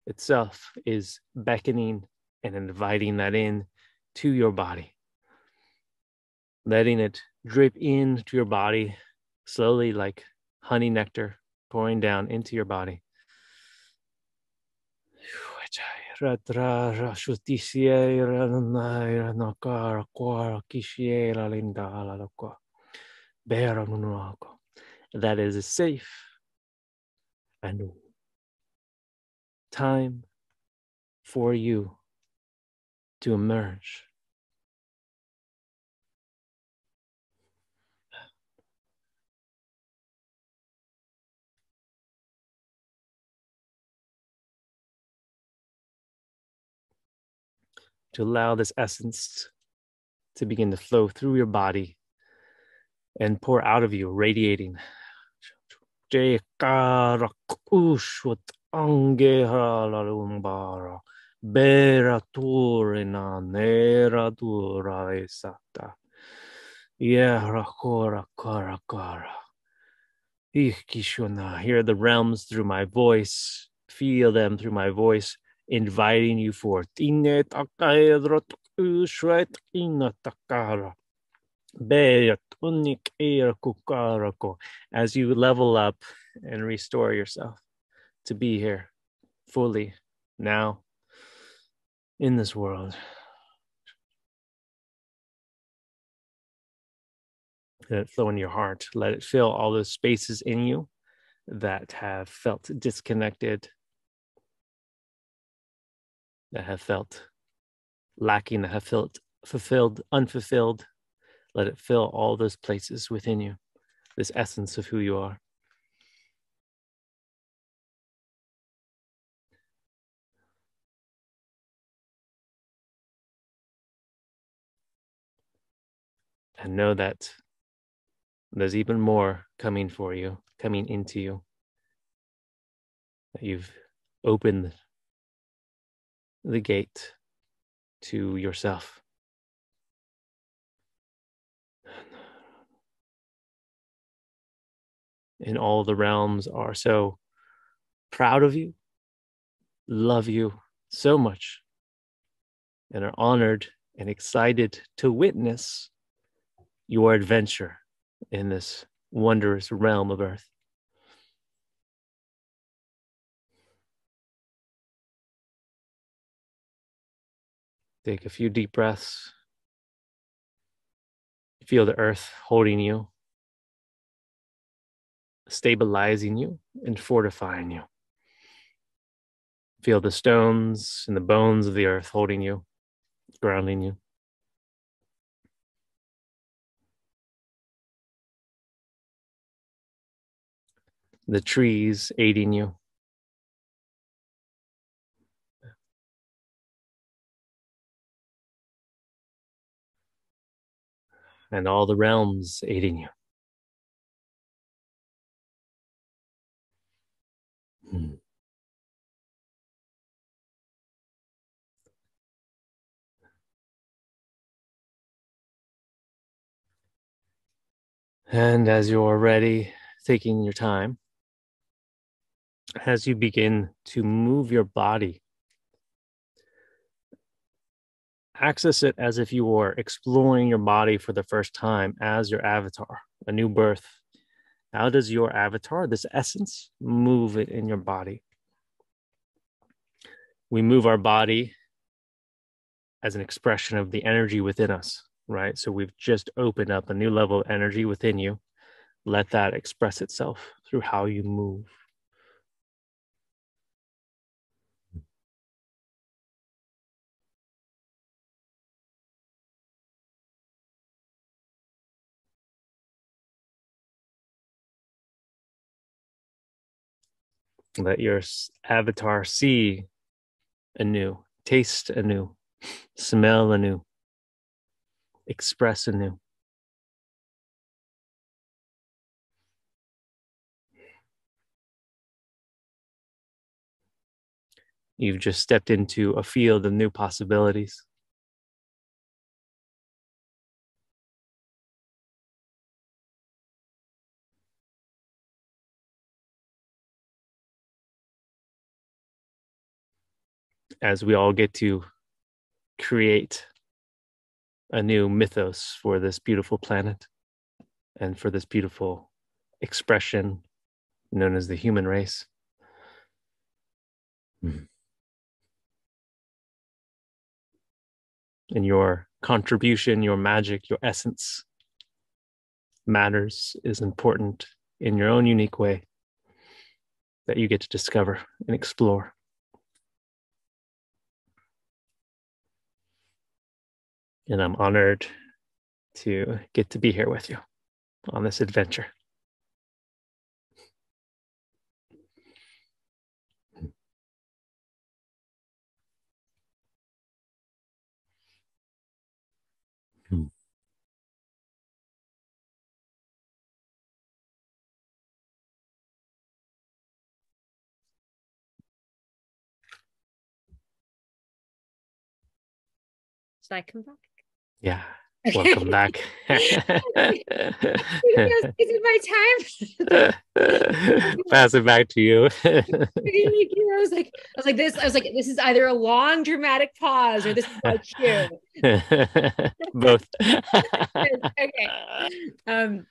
itself is beckoning and inviting that in to your body, letting it drip into your body slowly, like honey nectar pouring down into your body. That is safe and time for you to emerge. To allow this essence to begin to flow through your body and pour out of you, radiating. Beraturina nera dura esata. Yera kora kara kara. Ikishuna. Hear the realms through my voice. Feel them through my voice, inviting you forth. Ine takaedrot ushret ina takara. As you level up and restore yourself to be here fully now in this world. Let it flow in your heart. Let it fill all those spaces in you that have felt disconnected, that have felt lacking, that have felt fulfilled, unfulfilled. Let it fill all those places within you, this essence of who you are. And know that there's even more coming for you, coming into you. That you've opened the gate to yourself. And all the realms are so proud of you, love you so much, and are honored and excited to witness your adventure in this wondrous realm of earth. Take a few deep breaths. Feel the earth holding you, stabilizing you, and fortifying you. Feel the stones and the bones of the earth holding you, grounding you. The trees aiding you. And all the realms aiding you. Hmm. And as you're ready, taking your time, as you begin to move your body, access it as if you were exploring your body for the first time as your avatar, a new birth. How does your avatar, this essence, move it in your body? We move our body as an expression of the energy within us, right? So we've just opened up a new level of energy within you. Let that express itself through how you move. Let your avatar see anew, taste anew, smell anew, express anew. You've just stepped into a field of new possibilities. As we all get to create a new mythos for this beautiful planet and for this beautiful expression known as the human race. Mm. And your contribution, your magic, your essence matters, is important in your own unique way that you get to discover and explore. And I'm honored to get to be here with you on this adventure. Should I come back? Yeah. Welcome back. is my time. Pass it back to you. I was like, I was like, this. I was like, this is either a long dramatic pause or this is my cue. Both. okay. Um,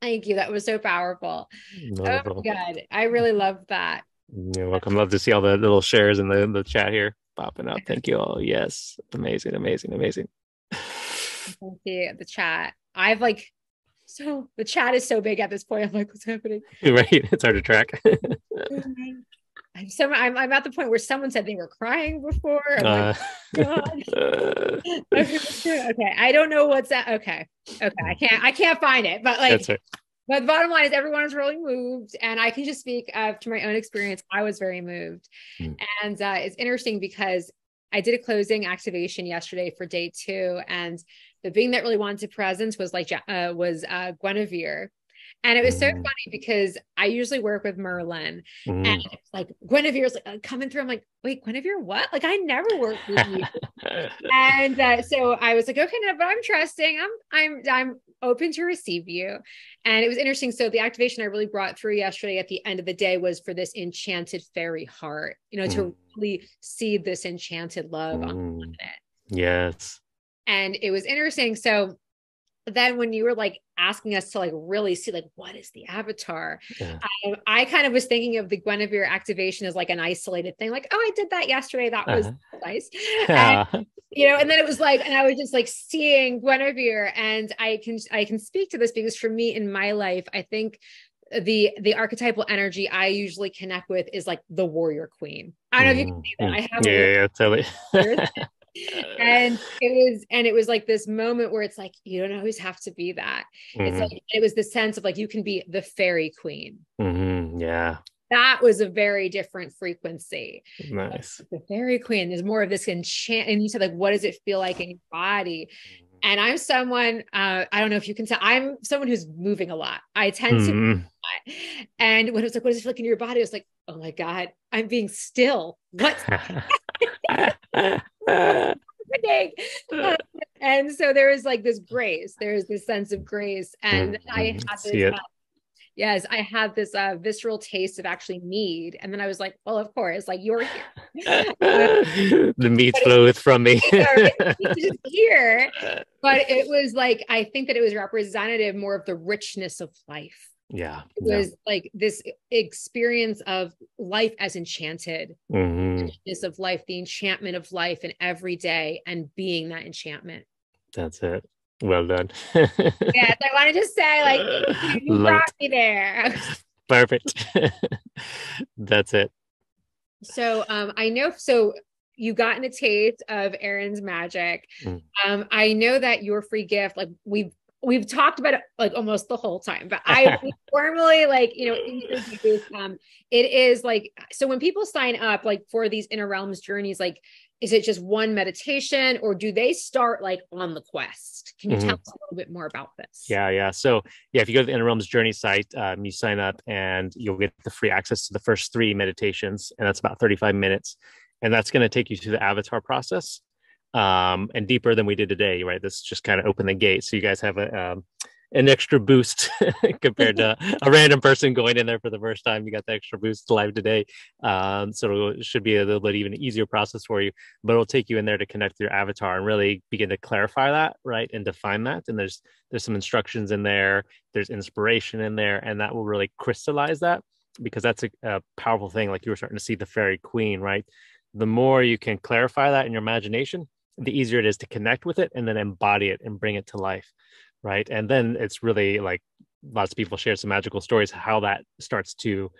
thank you. That was so powerful. Oh my god, I really love that. You're welcome. Love to see all the little shares in the, the chat here popping up. Thank you all. Yes. Amazing, amazing, amazing. Thank you. The chat. I've like so the chat is so big at this point. I'm like, what's happening? right. It's hard to track. I'm so I'm, I'm at the point where someone said they were crying before. Uh, like, okay, I don't know what's that. Okay, okay, I can't I can't find it, but like. Right. But the bottom line is everyone is really moved, and I can just speak uh, to my own experience. I was very moved, mm. and uh, it's interesting because I did a closing activation yesterday for day two, and the being that really wanted presence was like uh, was uh, Guinevere. And it was so mm. funny because I usually work with Merlin, mm. and it's like Guinevere's like uh, coming through. I'm like, wait, Guinevere, what? Like I never worked with you. and uh, so I was like, okay, no, but I'm trusting. I'm I'm I'm open to receive you. And it was interesting. So the activation I really brought through yesterday at the end of the day was for this enchanted fairy heart. You know, mm. to really see this enchanted love mm. on it. Yes and it was interesting so then when you were like asking us to like really see like what is the avatar yeah. I, I, kind of was thinking of the guinevere activation as like an isolated thing like oh i did that yesterday that was uh-huh. nice yeah. and, you know and then it was like and i was just like seeing guinevere and i can i can speak to this because for me in my life i think the the archetypal energy I usually connect with is like the warrior queen. I don't know if you can see that. Mm-hmm. I have yeah, yeah, totally. and it was and it was like this moment where it's like you don't always have to be that mm-hmm. it's like it was the sense of like you can be the fairy queen mm-hmm. yeah that was a very different frequency nice like the fairy queen is more of this enchant and you said like what does it feel like in your body. And i'm someone uh, i don't know if you can tell i'm someone who's moving a lot. I tend mm-hmm. to and when it was like what does it feel like in your body? I was like oh my god i'm being still. What? And so there is like this grace there's this sense of grace. And mm-hmm. i had this yes i had this uh, visceral taste of actually mead and then i was like well of course like you're here. The mead floweth from me. Here but it was like i think that it was representative more of the richness of life. Yeah it was yeah. like this experience of life as enchanted mm-hmm. of life the enchantment of life and every day and being that enchantment. That's it well done. Yes i wanted to just say like you brought me there. Perfect. That's it. So um i know so you gotten a taste of Aaron's magic. Mm. Um, I know that your free gift, like we've we've talked about it like almost the whole time, but I formally like, you know, um it is like so when people sign up like for these inner realms journeys, like is it just one meditation or do they start like on the quest? Can you mm-hmm. tell us a little bit more about this? Yeah, yeah. So yeah, if you go to the Inner Realms Journey site, um, you sign up and you'll get the free access to the first three meditations, and that's about 35 minutes and that's going to take you through the avatar process um, and deeper than we did today. Right, this just kind of open the gate, so you guys have a um, an extra boost compared to a random person going in there for the first time. You got the extra boost live today. Um, so it should be a little bit even easier process for you, but it'll take you in there to connect your avatar and really begin to clarify that, right? And define that. And there's, there's some instructions in there. There's inspiration in there and that will really crystallize that because that's a, a powerful thing. Like you were starting to see the fairy queen, right? The more you can clarify that in your imagination, the easier it is to connect with it and then embody it and bring it to life right? And then it's really like lots of people share some magical stories how that starts to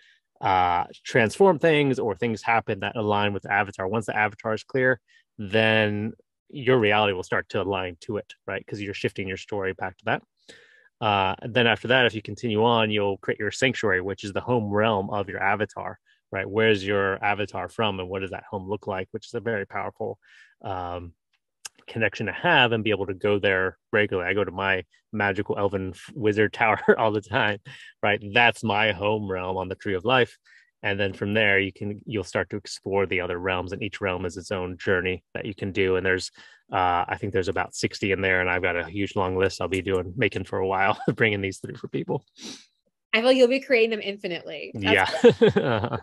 uh, transform things or things happen that align with the avatar. Once the avatar is clear then your reality will start to align to it right? Because you're shifting your story back to that. Uh, and then after that if you continue on you'll create your sanctuary which is the home realm of your avatar right? Where's your avatar from and what does that home look like? Which is a very powerful um, connection to have and be able to go there regularly. I go to my magical elven wizard tower all the time, right? That's my home realm on the tree of life. And then from there, you can you'll start to explore the other realms, and each realm is its own journey that you can do. And there's, uh, I think there's about sixty in there, and I've got a huge long list I'll be doing making for a while, bringing these through for people. I feel like you'll be creating them infinitely. That's yeah. uh,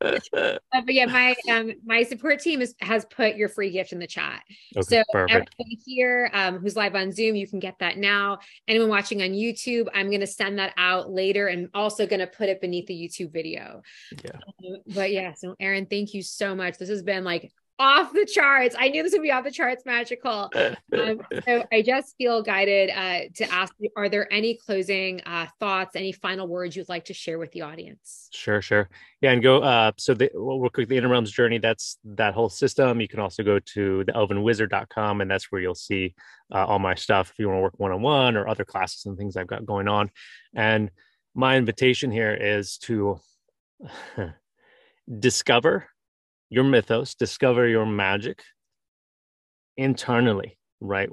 but yeah, my um my support team is, has put your free gift in the chat. Okay, so perfect. everybody here um, who's live on Zoom, you can get that now. Anyone watching on YouTube, I'm going to send that out later, and also going to put it beneath the YouTube video. Yeah. Um, but yeah, so Aaron, thank you so much. This has been like off the charts. I knew this would be off the charts magical. Um, so I just feel guided uh, to ask are there any closing uh, thoughts, any final words you'd like to share with the audience? Sure, sure. Yeah, and go. Uh, so the, we'll quick the Inner Realms journey. That's that whole system. You can also go to the elvenwizard.com, and that's where you'll see uh, all my stuff if you want to work one on one or other classes and things I've got going on. And my invitation here is to discover your mythos, discover your magic internally, right?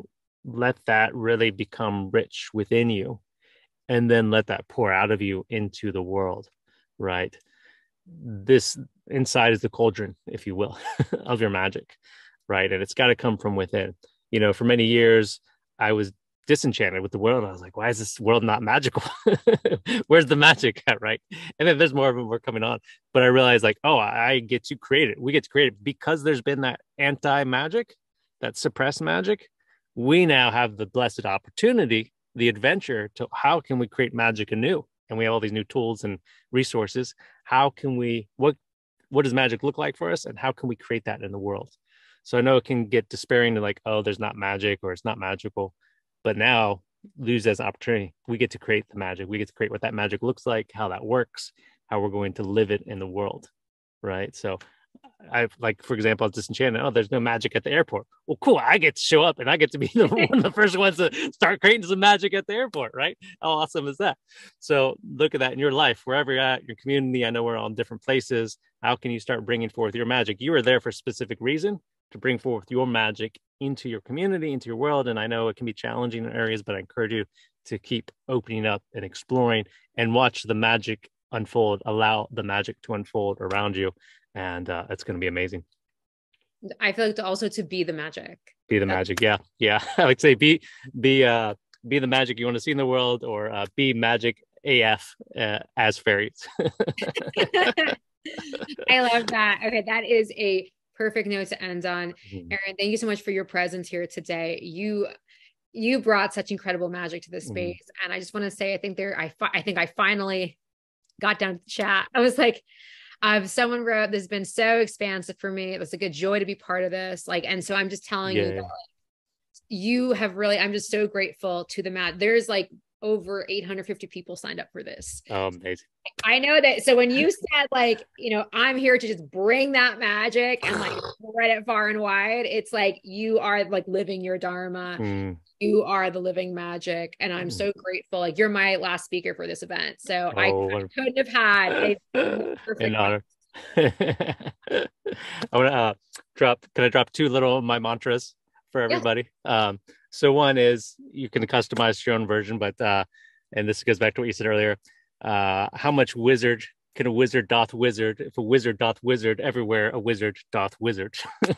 Let that really become rich within you, and then let that pour out of you into the world, right? This inside is the cauldron, if you will, of your magic, right? And it's got to come from within. You know, for many years, I was disenchanted with the world. I was like, why is this world not magical? Where's the magic at, right? And then there's more of them were coming on. But I realized like, oh, I get to create it. We get to create it because there's been that anti-magic, that suppressed magic. We now have the blessed opportunity, the adventure to how can we create magic anew? And we have all these new tools and resources. How can we what what does magic look like for us and how can we create that in the world? So I know it can get despairing to like, oh, there's not magic or it's not magical but now lose as an opportunity. We get to create the magic. We get to create what that magic looks like, how that works, how we're going to live it in the world. Right. So I like, for example, I was disenchanted. Oh, there's no magic at the airport. Well, cool. I get to show up and I get to be the, one of the first ones to start creating some magic at the airport. Right. How awesome is that? So look at that in your life, wherever you're at, your community. I know we're all in different places. How can you start bringing forth your magic? You are there for a specific reason to bring forth your magic into your community, into your world. And I know it can be challenging in areas, but I encourage you to keep opening up and exploring and watch the magic unfold, allow the magic to unfold around you. And uh, it's going to be amazing. I feel like to also to be the magic. Be the magic. Yeah. Yeah. I would say be, be, uh, be the magic you want to see in the world or uh, be magic AF uh, as fairies. I love that. Okay. That is a perfect note to end on. Mm-hmm. Aaron, thank you so much for your presence here today. You you brought such incredible magic to this mm-hmm. space, mm-hmm. and I just want to say, I think there, I fi- I think I finally got down to chat. I was like, uh, someone wrote, "This has been so expansive for me. It was like a joy to be part of this." Like, and so I'm just telling yeah. you that like, you have really. I'm just so grateful to the mat. There's like over 850 people signed up for this. Oh, amazing. I know that. So when you said like, you know, I'm here to just bring that magic and like spread it far and wide, it's like you are like living your dharma. Mm. You are the living magic. And I'm mm. so grateful. Like you're my last speaker for this event. So oh, I, I couldn't have had a perfect honor. I want to uh, drop, can I drop two little my mantras for everybody? Yeah. Um, so one is you can customize your own version, but uh, and this goes back to what you said earlier. Uh, how much wizard can a wizard doth wizard if a wizard doth wizard everywhere a wizard doth wizard?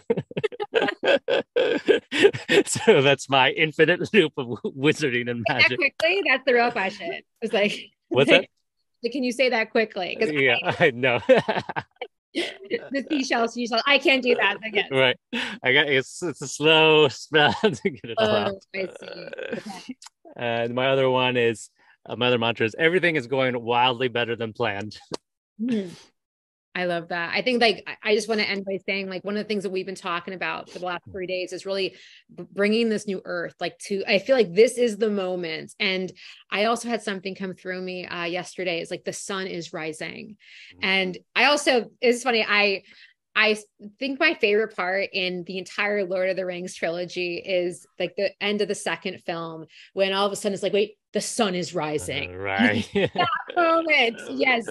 So that's my infinite loop of wizarding and magic that quickly that's the real question. It's like what's that? Can you say that quickly? Yeah I know the seashells, seashells. I can't do that again. Right. I got it's it's a slow spell to get it all oh, out. I see. Okay. And my other one is uh, my other mantra is everything is going wildly better than planned. Mm. I love that. I think like I just want to end by saying like one of the things that we've been talking about for the last three days is really bringing this new earth like to. I feel like this is the moment, and I also had something come through me uh, yesterday. It's like the sun is rising, mm-hmm. and I also it's funny. I I think my favorite part in the entire Lord of the Rings trilogy is like the end of the second film when all of a sudden it's like, wait, the sun is rising. Right. that moment. Yes.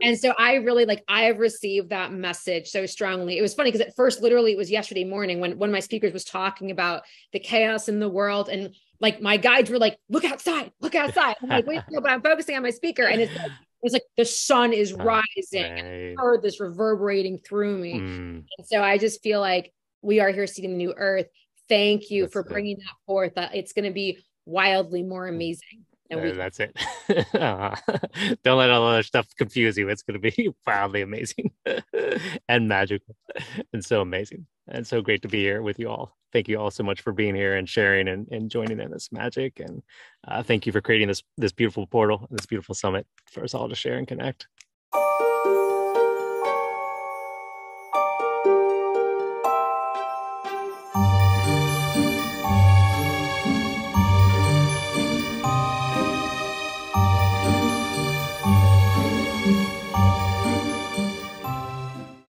And so I really like, I have received that message so strongly. It was funny because at first, literally, it was yesterday morning when one of my speakers was talking about the chaos in the world. And like my guides were like, look outside, look outside. I'm like, wait, no, but I'm focusing on my speaker. And it's like, it's like the sun is rising. Right. I heard this reverberating through me. Mm. And so I just feel like we are here seeing the new earth. Thank you That's for bringing that forth. That it's going to be wildly more mm. amazing. And we- that's it. don't let all other stuff confuse you. It's going to be wildly amazing and magical and so amazing and so great to be here with you all. Thank you all so much for being here and sharing and, and joining in this magic. And uh, thank you for creating this this beautiful portal, this beautiful summit for us all to share and connect.